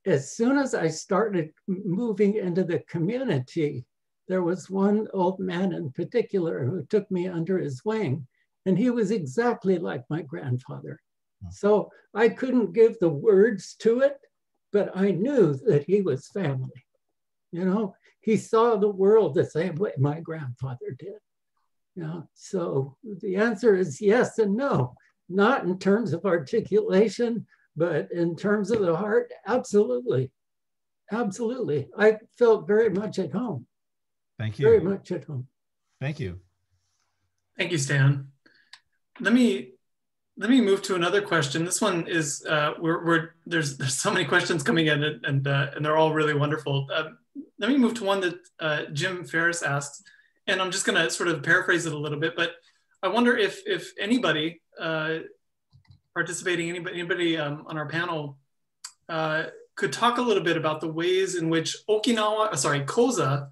as soon as I started moving into the community, there was one old man in particular who took me under his wing, and he was exactly like my grandfather. Hmm. So I couldn't give the words to it, but I knew that he was family. You know, he saw the world the same way my grandfather did. You know, so the answer is yes and no, not in terms of articulation, but in terms of the heart, absolutely. Absolutely. I felt very much at home. Thank you Very much at home. Thank you. Thank you, Stan. Let me let me move to another question. This one is uh, we're, we're there's there's so many questions coming in and and, uh, and they're all really wonderful. Uh, let me move to one that uh, Jim Ferris asks, and I'm just going to sort of paraphrase it a little bit. But I wonder if if anybody uh, participating, anybody anybody um, on our panel uh, could talk a little bit about the ways in which Okinawa, sorry, Koza,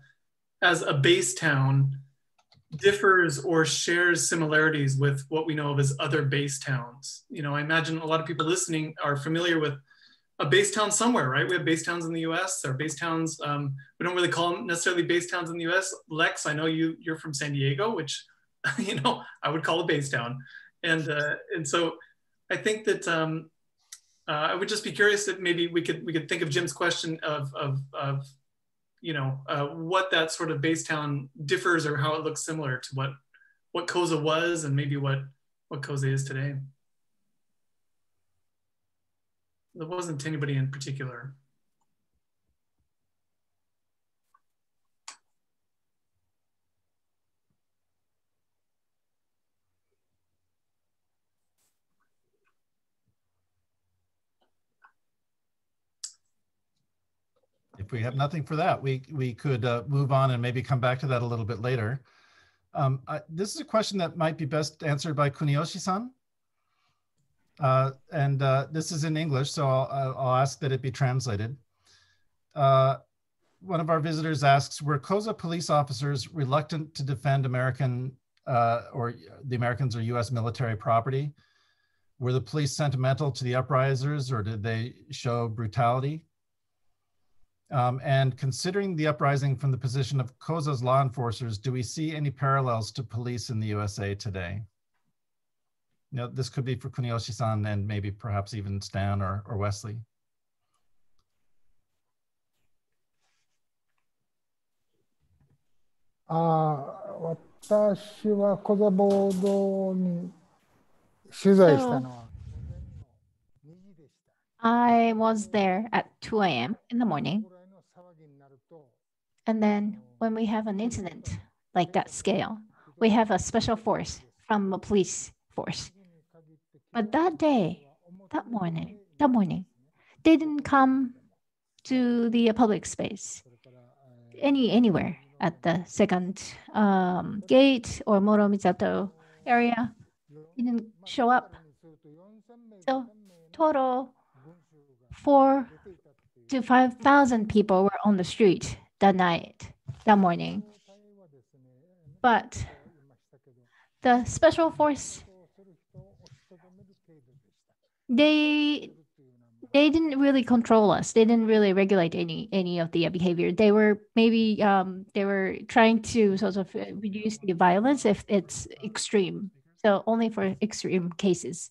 as a base town differs or shares similarities with what we know of as other base towns. You know, I imagine a lot of people listening are familiar with a base town somewhere, right? We have base towns in the U.S. Or base towns. Um, we don't really call them necessarily base towns in the U.S. Lex, I know you you're from San Diego, which [laughs] you know I would call a base town, and uh, and so I think that um, uh, I would just be curious that maybe we could we could think of Jim's question of of, of you know uh, what that sort of base town differs or how it looks similar to what what Koza was and maybe what what Koza is today. There wasn't anybody in particular. If we have nothing for that, we, we could uh, move on and maybe come back to that a little bit later. Um, I, this is a question that might be best answered by Kuniyoshi-san. Uh, and uh, this is in English, so I'll, I'll- ask that it be translated. Uh, one of our visitors asks, were Koza police officers reluctant to defend American uh, or the Americans or US military property? Were the police sentimental to the uprisers or did they show brutality? Um, and considering the uprising from the position of Koza's law enforcers, do we see any parallels to police in the USA today? You know, this could be for Kuniyoshi-san and maybe perhaps even Stan or, or Wesley. Uh, I was there at 2 a.m. in the morning and then when we have an incident like that scale, we have a special force from a police force. But that day, that morning, that morning, they didn't come to the public space any anywhere at the second um, gate or Moromisato area. Didn't show up. So total four to 5,000 people were on the street that night, that morning. But the special force, they they didn't really control us. They didn't really regulate any any of the behavior. They were maybe um, they were trying to sort of uh, reduce the violence if it's extreme. So only for extreme cases.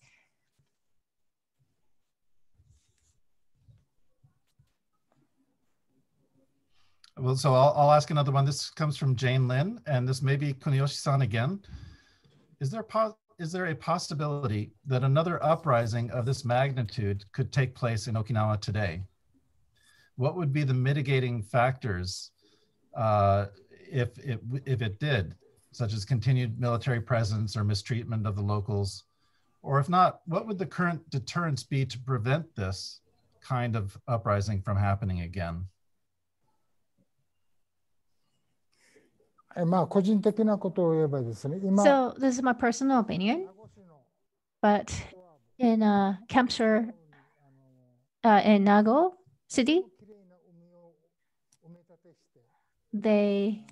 Well, so I'll, I'll ask another one. This comes from Jane Lin, and this may be Kuniyoshi-san again. Is there is there a possibility that another uprising of this magnitude could take place in Okinawa today? What would be the mitigating factors uh, if it if it did, such as continued military presence or mistreatment of the locals? Or if not, what would the current deterrence be to prevent this kind of uprising from happening again? まあ個人的なことを言えばですね、今、 So this is my personal opinion. but in uh, Hampshire, uh, in Nago City, they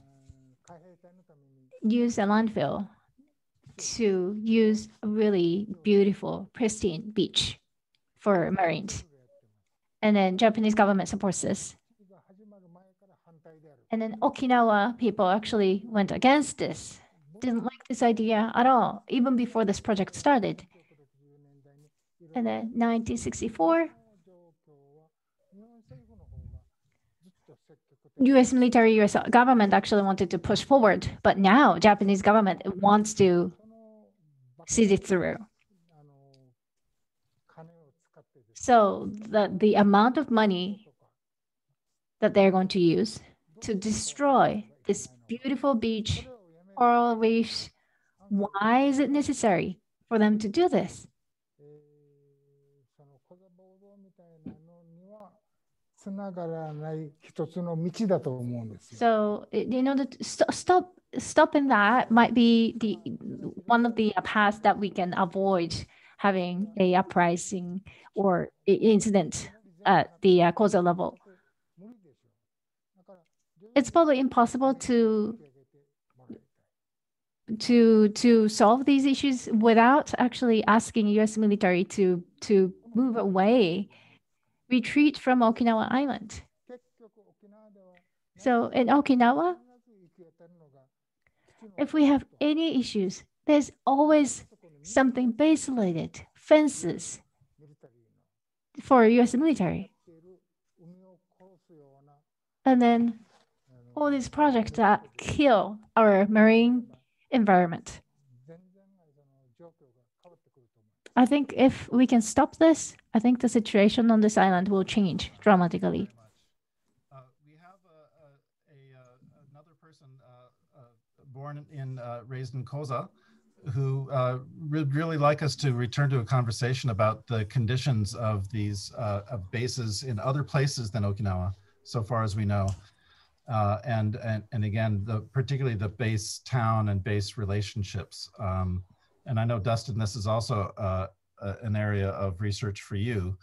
use a landfill to use a really beautiful, pristine beach for Marines. And then Japanese government supports this. And then Okinawa people actually went against this, didn't like this idea at all, even before this project started. And then 1964, US military, US government actually wanted to push forward, but now Japanese government wants to see it through. So the, the amount of money that they're going to use to destroy this beautiful beach, coral reef, Why is it necessary for them to do this? So, in order to st stop stopping that might be the one of the uh, paths that we can avoid having a uprising or incident at the uh, causal level. It's probably impossible to to to solve these issues without actually asking U.S. military to to move away, retreat from Okinawa Island. So in Okinawa, if we have any issues, there's always something base related, fences for US military. And then all these projects that kill our marine environment. I think if we can stop this, I think the situation on this island will change dramatically. We have another person uh, born in, uh, raised in Koza, who uh, would really like us to return to a conversation about the conditions of these uh, of bases in other places than Okinawa, so far as we know. Uh, and, and, and again, the, particularly the base town and base relationships. Um, and I know, Dustin, this is also uh, uh, an area of research for you,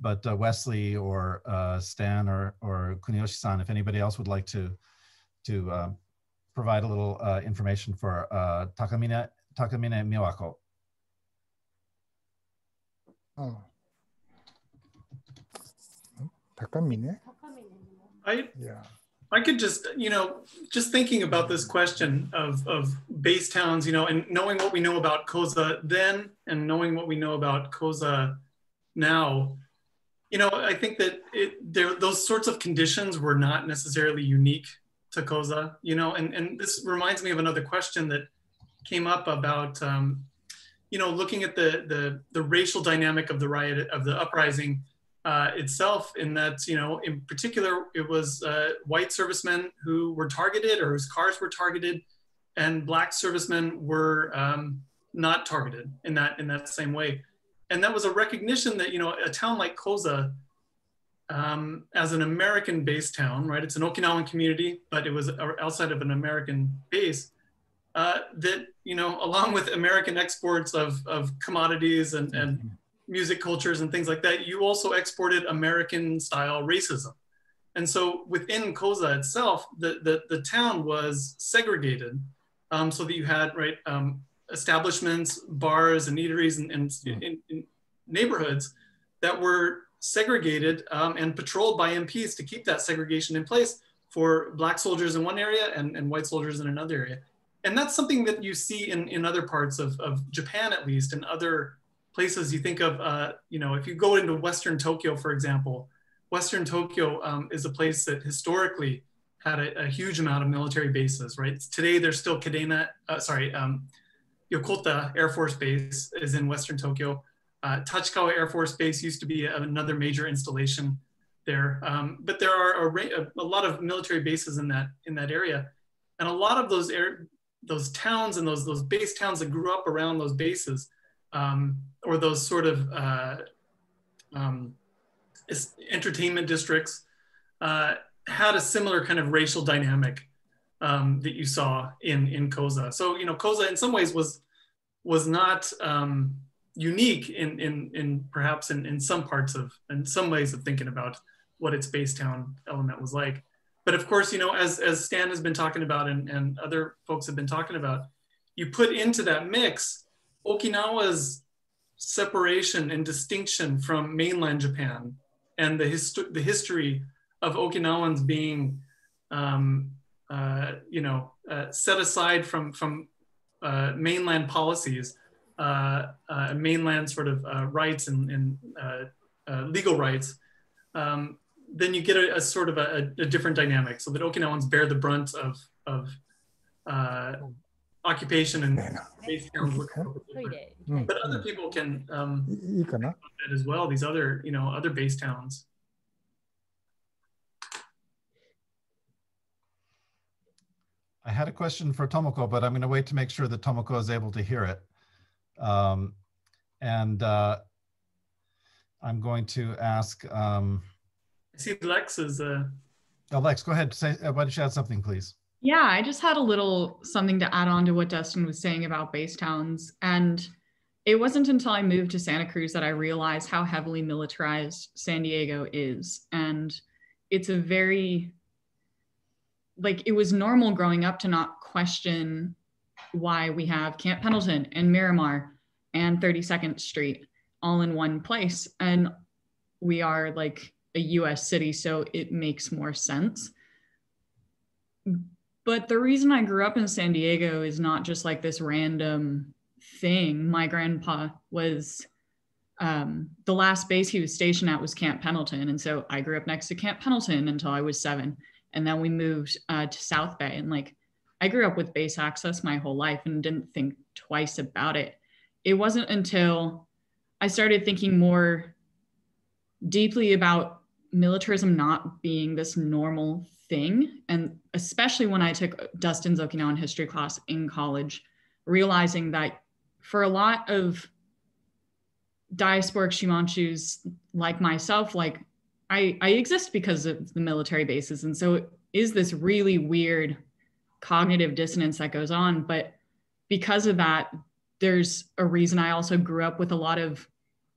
but uh, Wesley or uh, Stan or, or Kuniyoshi-san, if anybody else would like to, to uh, provide a little information for Takamine, Takamine Miwako. Oh. Takamine? Takamine. I, yeah. I could just, you know, just thinking about this question of, of base towns, you know, and knowing what we know about Koza then and knowing what we know about Koza now, you know, I think that it, there, those sorts of conditions were not necessarily unique to Koza, you know, and, and this reminds me of another question that came up about, um, you know, looking at the, the, the racial dynamic of the riot, of the uprising, uh, itself in that you know in particular it was uh, white servicemen who were targeted or whose cars were targeted and black servicemen were um, not targeted in that in that same way. And that was a recognition that you know a town like koza um, as an american based town right it's an okinawan community but it was outside of an american base uh, that you know along with american exports of, of commodities and, and music cultures and things like that, you also exported American style racism. And so within Koza itself, the, the, the town was segregated um, so that you had right um, establishments, bars and eateries and, and in, in neighborhoods that were segregated um, and patrolled by MPs to keep that segregation in place for black soldiers in one area and, and white soldiers in another area. And that's something that you see in, in other parts of, of Japan, at least, and other places you think of, uh, you know, if you go into Western Tokyo, for example, Western Tokyo um, is a place that historically had a, a, huge amount of military bases, right? Today there's still Kadena, uh, sorry, um, Yokota Air Force Base is in Western Tokyo. Uh, Tachikawa Air Force Base used to be another major installation there, um, but there are a, a, lot of military bases in that in that area, and a lot of those air, those towns and those those base towns that grew up around those bases um, or those sort of uh, um, entertainment districts uh, had a similar kind of racial dynamic um, that you saw in in Koza. So you know, Koza in some ways was was not um, unique in, in, in perhaps in, in some parts of, in some ways of thinking about what its base town element was like. But of course, you know, as, as Stan has been talking about and, and other folks have been talking about, you put into that mix Okinawa's separation and distinction from mainland Japan and the, the history of Okinawans being, um, uh, you know, uh, set aside from, from uh, mainland policies, uh, uh, mainland sort of uh, rights and, and legal rights, um, then you get a, a sort of a, a, different dynamic. So that Okinawans bear the brunt of, of occupation and base towns look but other people can um, can as well these other you know other base towns I had a question for Tomoko, but I'm going to wait to make sure that Tomoko is able to hear it. Um, and uh, I'm going to ask. Um, I see Lex is. Uh... Oh, Lex, go ahead. Say, uh, why don't you add something, please? Yeah, I just had a little something to add on to what Dustin was saying about base towns. And it wasn't until I moved to Santa Cruz that I realized how heavily militarized San Diego is. And it's a very like it was normal growing up to not question why we have Camp Pendleton and Miramar and 32nd Street all in one place. And we are like a US city, so it makes more sense. But the reason I grew up in San Diego is not just like this random thing. My grandpa was um, the last base he was stationed at was Camp Pendleton. And so I grew up next to Camp Pendleton until I was seven and then we moved uh, to South Bay. And like, I grew up with base access my whole life and didn't think twice about it. It wasn't until I started thinking more deeply about militarism not being this normal thing. And especially when I took Dustin's Okinawan history class in college, realizing that for a lot of diasporic Shimanchus like myself, like I, I exist because of the military bases. And so it is this really weird cognitive dissonance that goes on. But because of that, there's a reason I also grew up with a lot of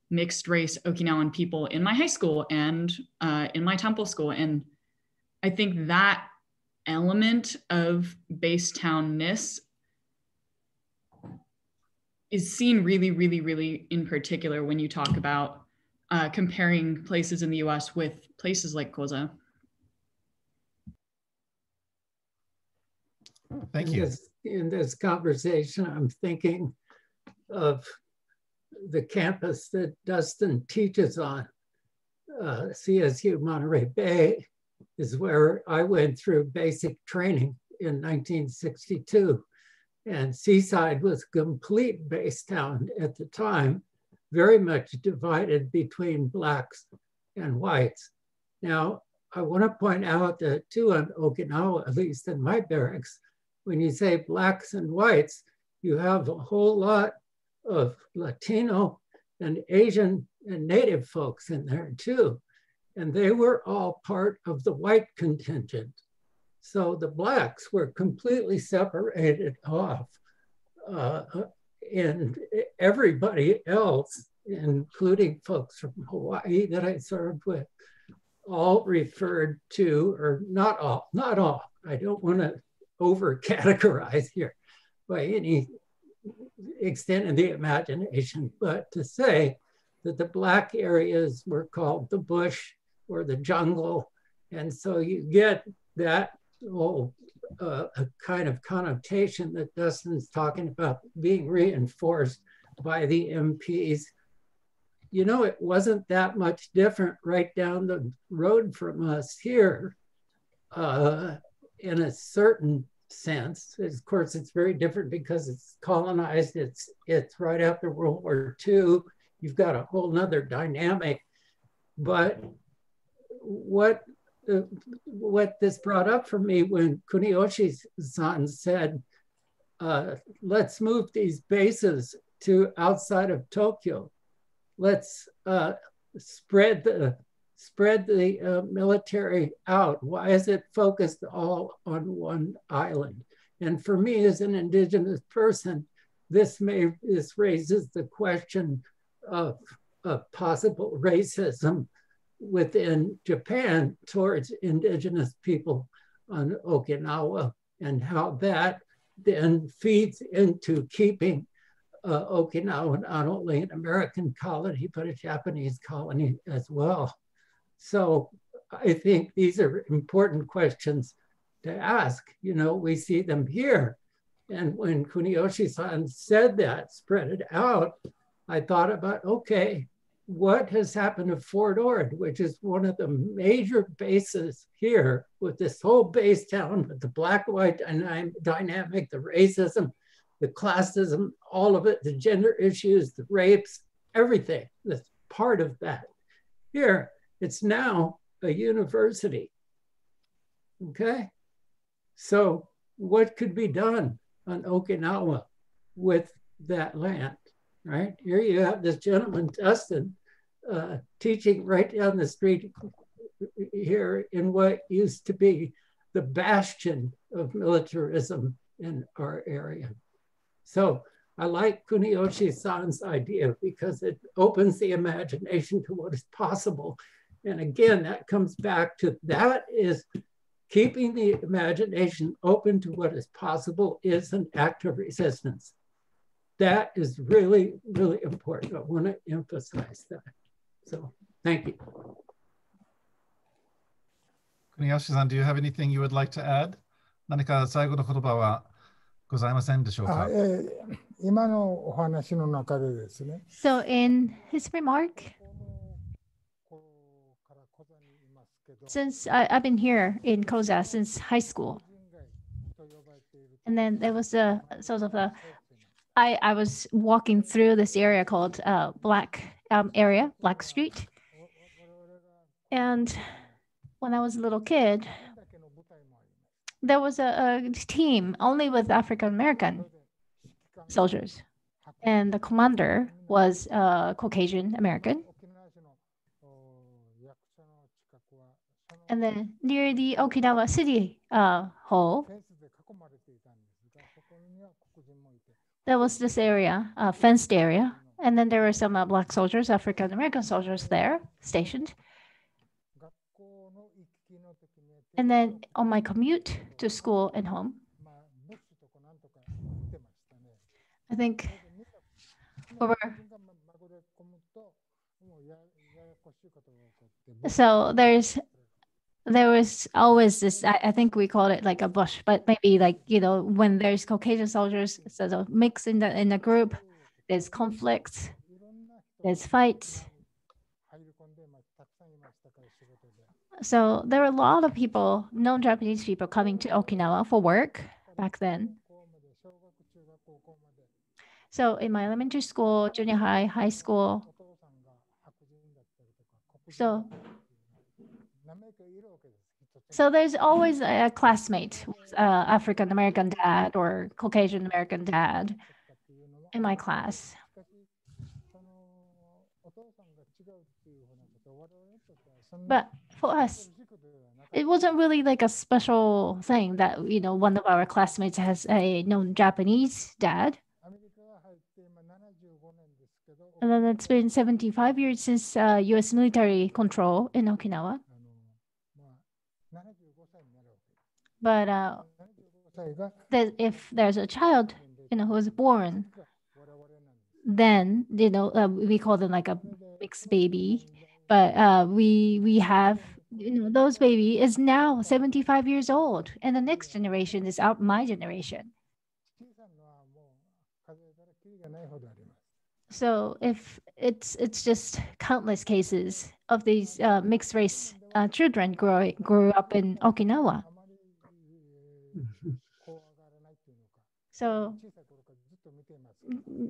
mixed race Okinawan people in my high school and uh, in my temple school. And I think that element of base townness is seen really, really, really in particular when you talk about uh, comparing places in the US with places like Koza. Thank in you. This, in this conversation, I'm thinking of the campus that Dustin teaches on. Uh, CSU Monterey Bay is where I went through basic training in 1962. And Seaside was a complete base town at the time very much divided between blacks and whites. Now, I want to point out that too on Okinawa, at least in my barracks, when you say blacks and whites, you have a whole lot of Latino and Asian and Native folks in there too. And they were all part of the white contingent. So the blacks were completely separated off. Uh, and everybody else, including folks from Hawaii that I served with, all referred to, or not all, not all. I don't want to over categorize here by any extent of the imagination, but to say that the black areas were called the bush or the jungle. And so you get that whole uh, a kind of connotation that Dustin's talking about being reinforced by the MPs. You know, it wasn't that much different right down the road from us here uh, in a certain sense. Of course, it's very different because it's colonized. It's, it's right after World War II. You've got a whole nother dynamic. But what what this brought up for me when Kuniyoshi-san said, uh, let's move these bases to outside of Tokyo. Let's uh, spread the spread the uh, military out. Why is it focused all on one island? And for me, as an indigenous person, this may this raises the question of, of possible racism within Japan towards indigenous people on Okinawa and how that then feeds into keeping uh, Okinawa not only an American colony, but a Japanese colony as well. So I think these are important questions to ask. You know, we see them here. And when Kuniyoshi-san said that, spread it out, I thought about, okay, what has happened to Fort Ord, which is one of the major bases here with this whole base town, with the black-white dynamic, the racism, the classism, all of it, the gender issues, the rapes, everything that's part of that. Here, it's now a university. Okay? So, what could be done on Okinawa with that land, right? Here you have this gentleman, Dustin, uh, teaching right down the street here in what used to be the bastion of militarism in our area. So I like Kuniyoshi-san's idea because it opens the imagination to what is possible. And again, that comes back to that is keeping the imagination open to what is possible is an act of resistance. That is really, really important. I want to emphasize that. So thank you. Kuniyoshi-san, do you have anything you would like to add? 何か最後の言葉はございませんでしょうかあ、えー今のお話の中でですね、 So in his remark, since I, I've been here in Koza since high school, and then there was a sort of a, I, I was walking through this area called uh, Black um, area, Black Street, and when I was a little kid, there was a, a team only with African American soldiers, and the commander was uh, Caucasian American. And then near the Okinawa City uh, Hall, there was this area, uh, fenced area, and then there were some uh, black soldiers, African American soldiers there stationed. And then on my commute to school and home, I think over. So there's there was always this I, I think we call it like a bush but maybe like you know when there's caucasian soldiers sort of mix in the in the group. There's conflicts there's fights so there were a lot of people non-japanese people coming to okinawa for work back then. So in my elementary school junior high high school so so there's always a classmate uh, African American dad or Caucasian American dad in my class. But for us, it wasn't really like a special thing that you know one of our classmates has a known Japanese dad. And then it's been 75 years since uh, U.S. military control in Okinawa. But uh, if there's a child, you know, who is born, then you know uh, we call them like a mixed baby. But uh, we we have you know those baby is now 75 years old, and the next generation is out my generation. So if it's it's just countless cases of these uh, mixed race uh, children grow grew up in Okinawa. So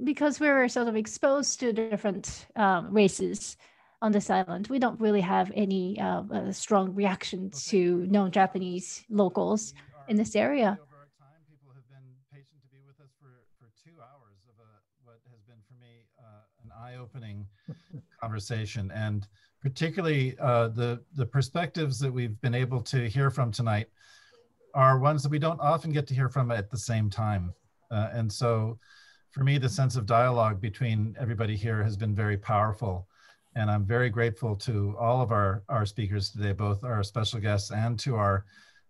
because we were sort of exposed to different um, races on this island, we don't really have any uh, strong reaction to non-Japanese locals in this area. People have been patient to be with us for, for two hours of a, what has been for me an eye-opening conversation, and particularly uh, the the perspectives that we've been able to hear from tonight are ones that we don't often get to hear from at the same time. Uh, and so for me, the sense of dialogue between everybody here has been very powerful. And I'm very grateful to all of our, our speakers today, both our special guests and to our,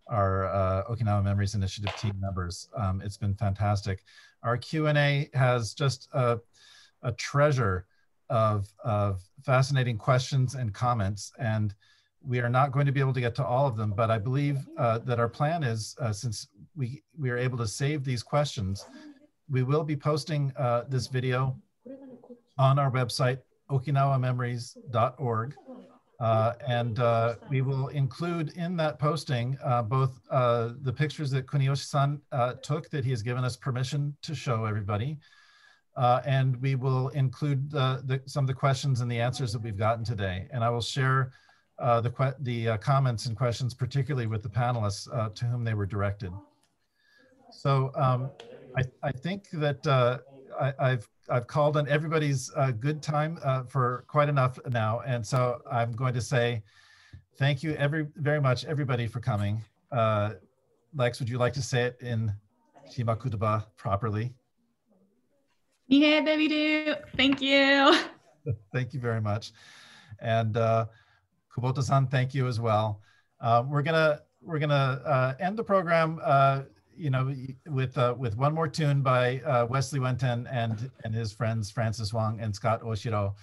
our uh, Okinawa Memories Initiative team members. Um, it's been fantastic. Our Q&A has just a, a treasure of, of fascinating questions and comments. And we are not going to be able to get to all of them, but I believe uh, that our plan is, uh, since we, we are able to save these questions, we will be posting uh, this video on our website, okinawamemories.org. Uh, and uh, we will include in that posting uh, both uh, the pictures that Kuniyoshi-san uh, took that he has given us permission to show everybody. Uh, and we will include the, some of the questions and the answers that we've gotten today. And I will share the, the comments and questions, particularly with the panelists to whom they were directed. So um, I, I think that I, have I've called on everybody's uh, good time uh, for quite enough now, and so I'm going to say thank you every very much everybody for coming. Uh, Lex, would you like to say it in Shimakutuba properly? Yeah, baby do. Thank you. [laughs] thank you very much, and uh, Kubota-san, thank you as well. Uh, we're gonna we're gonna uh, end the program uh, you know, with uh, with one more tune by uh, Wesley Ueunten and and his friends Francis Wong and Scott Oshiro.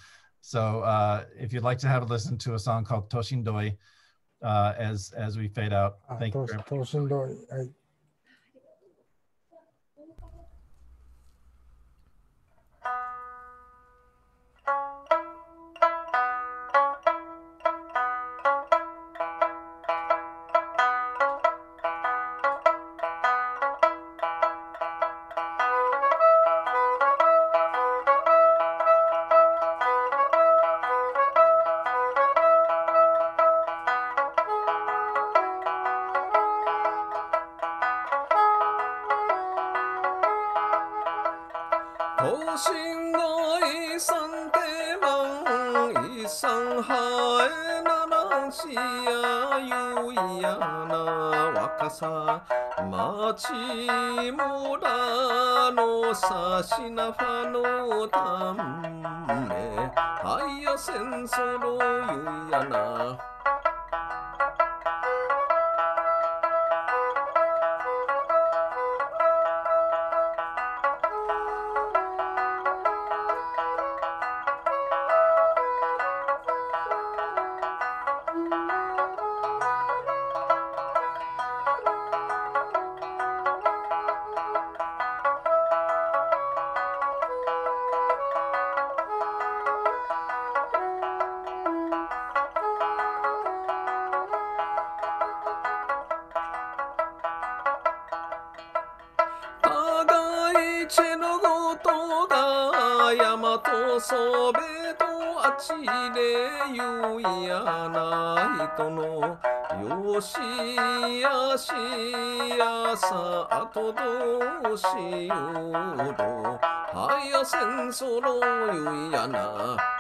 So uh, if you'd like to have a listen to a song called Toshindoi uh, as as we fade out, thank you. Very much. enough. せんそろゆい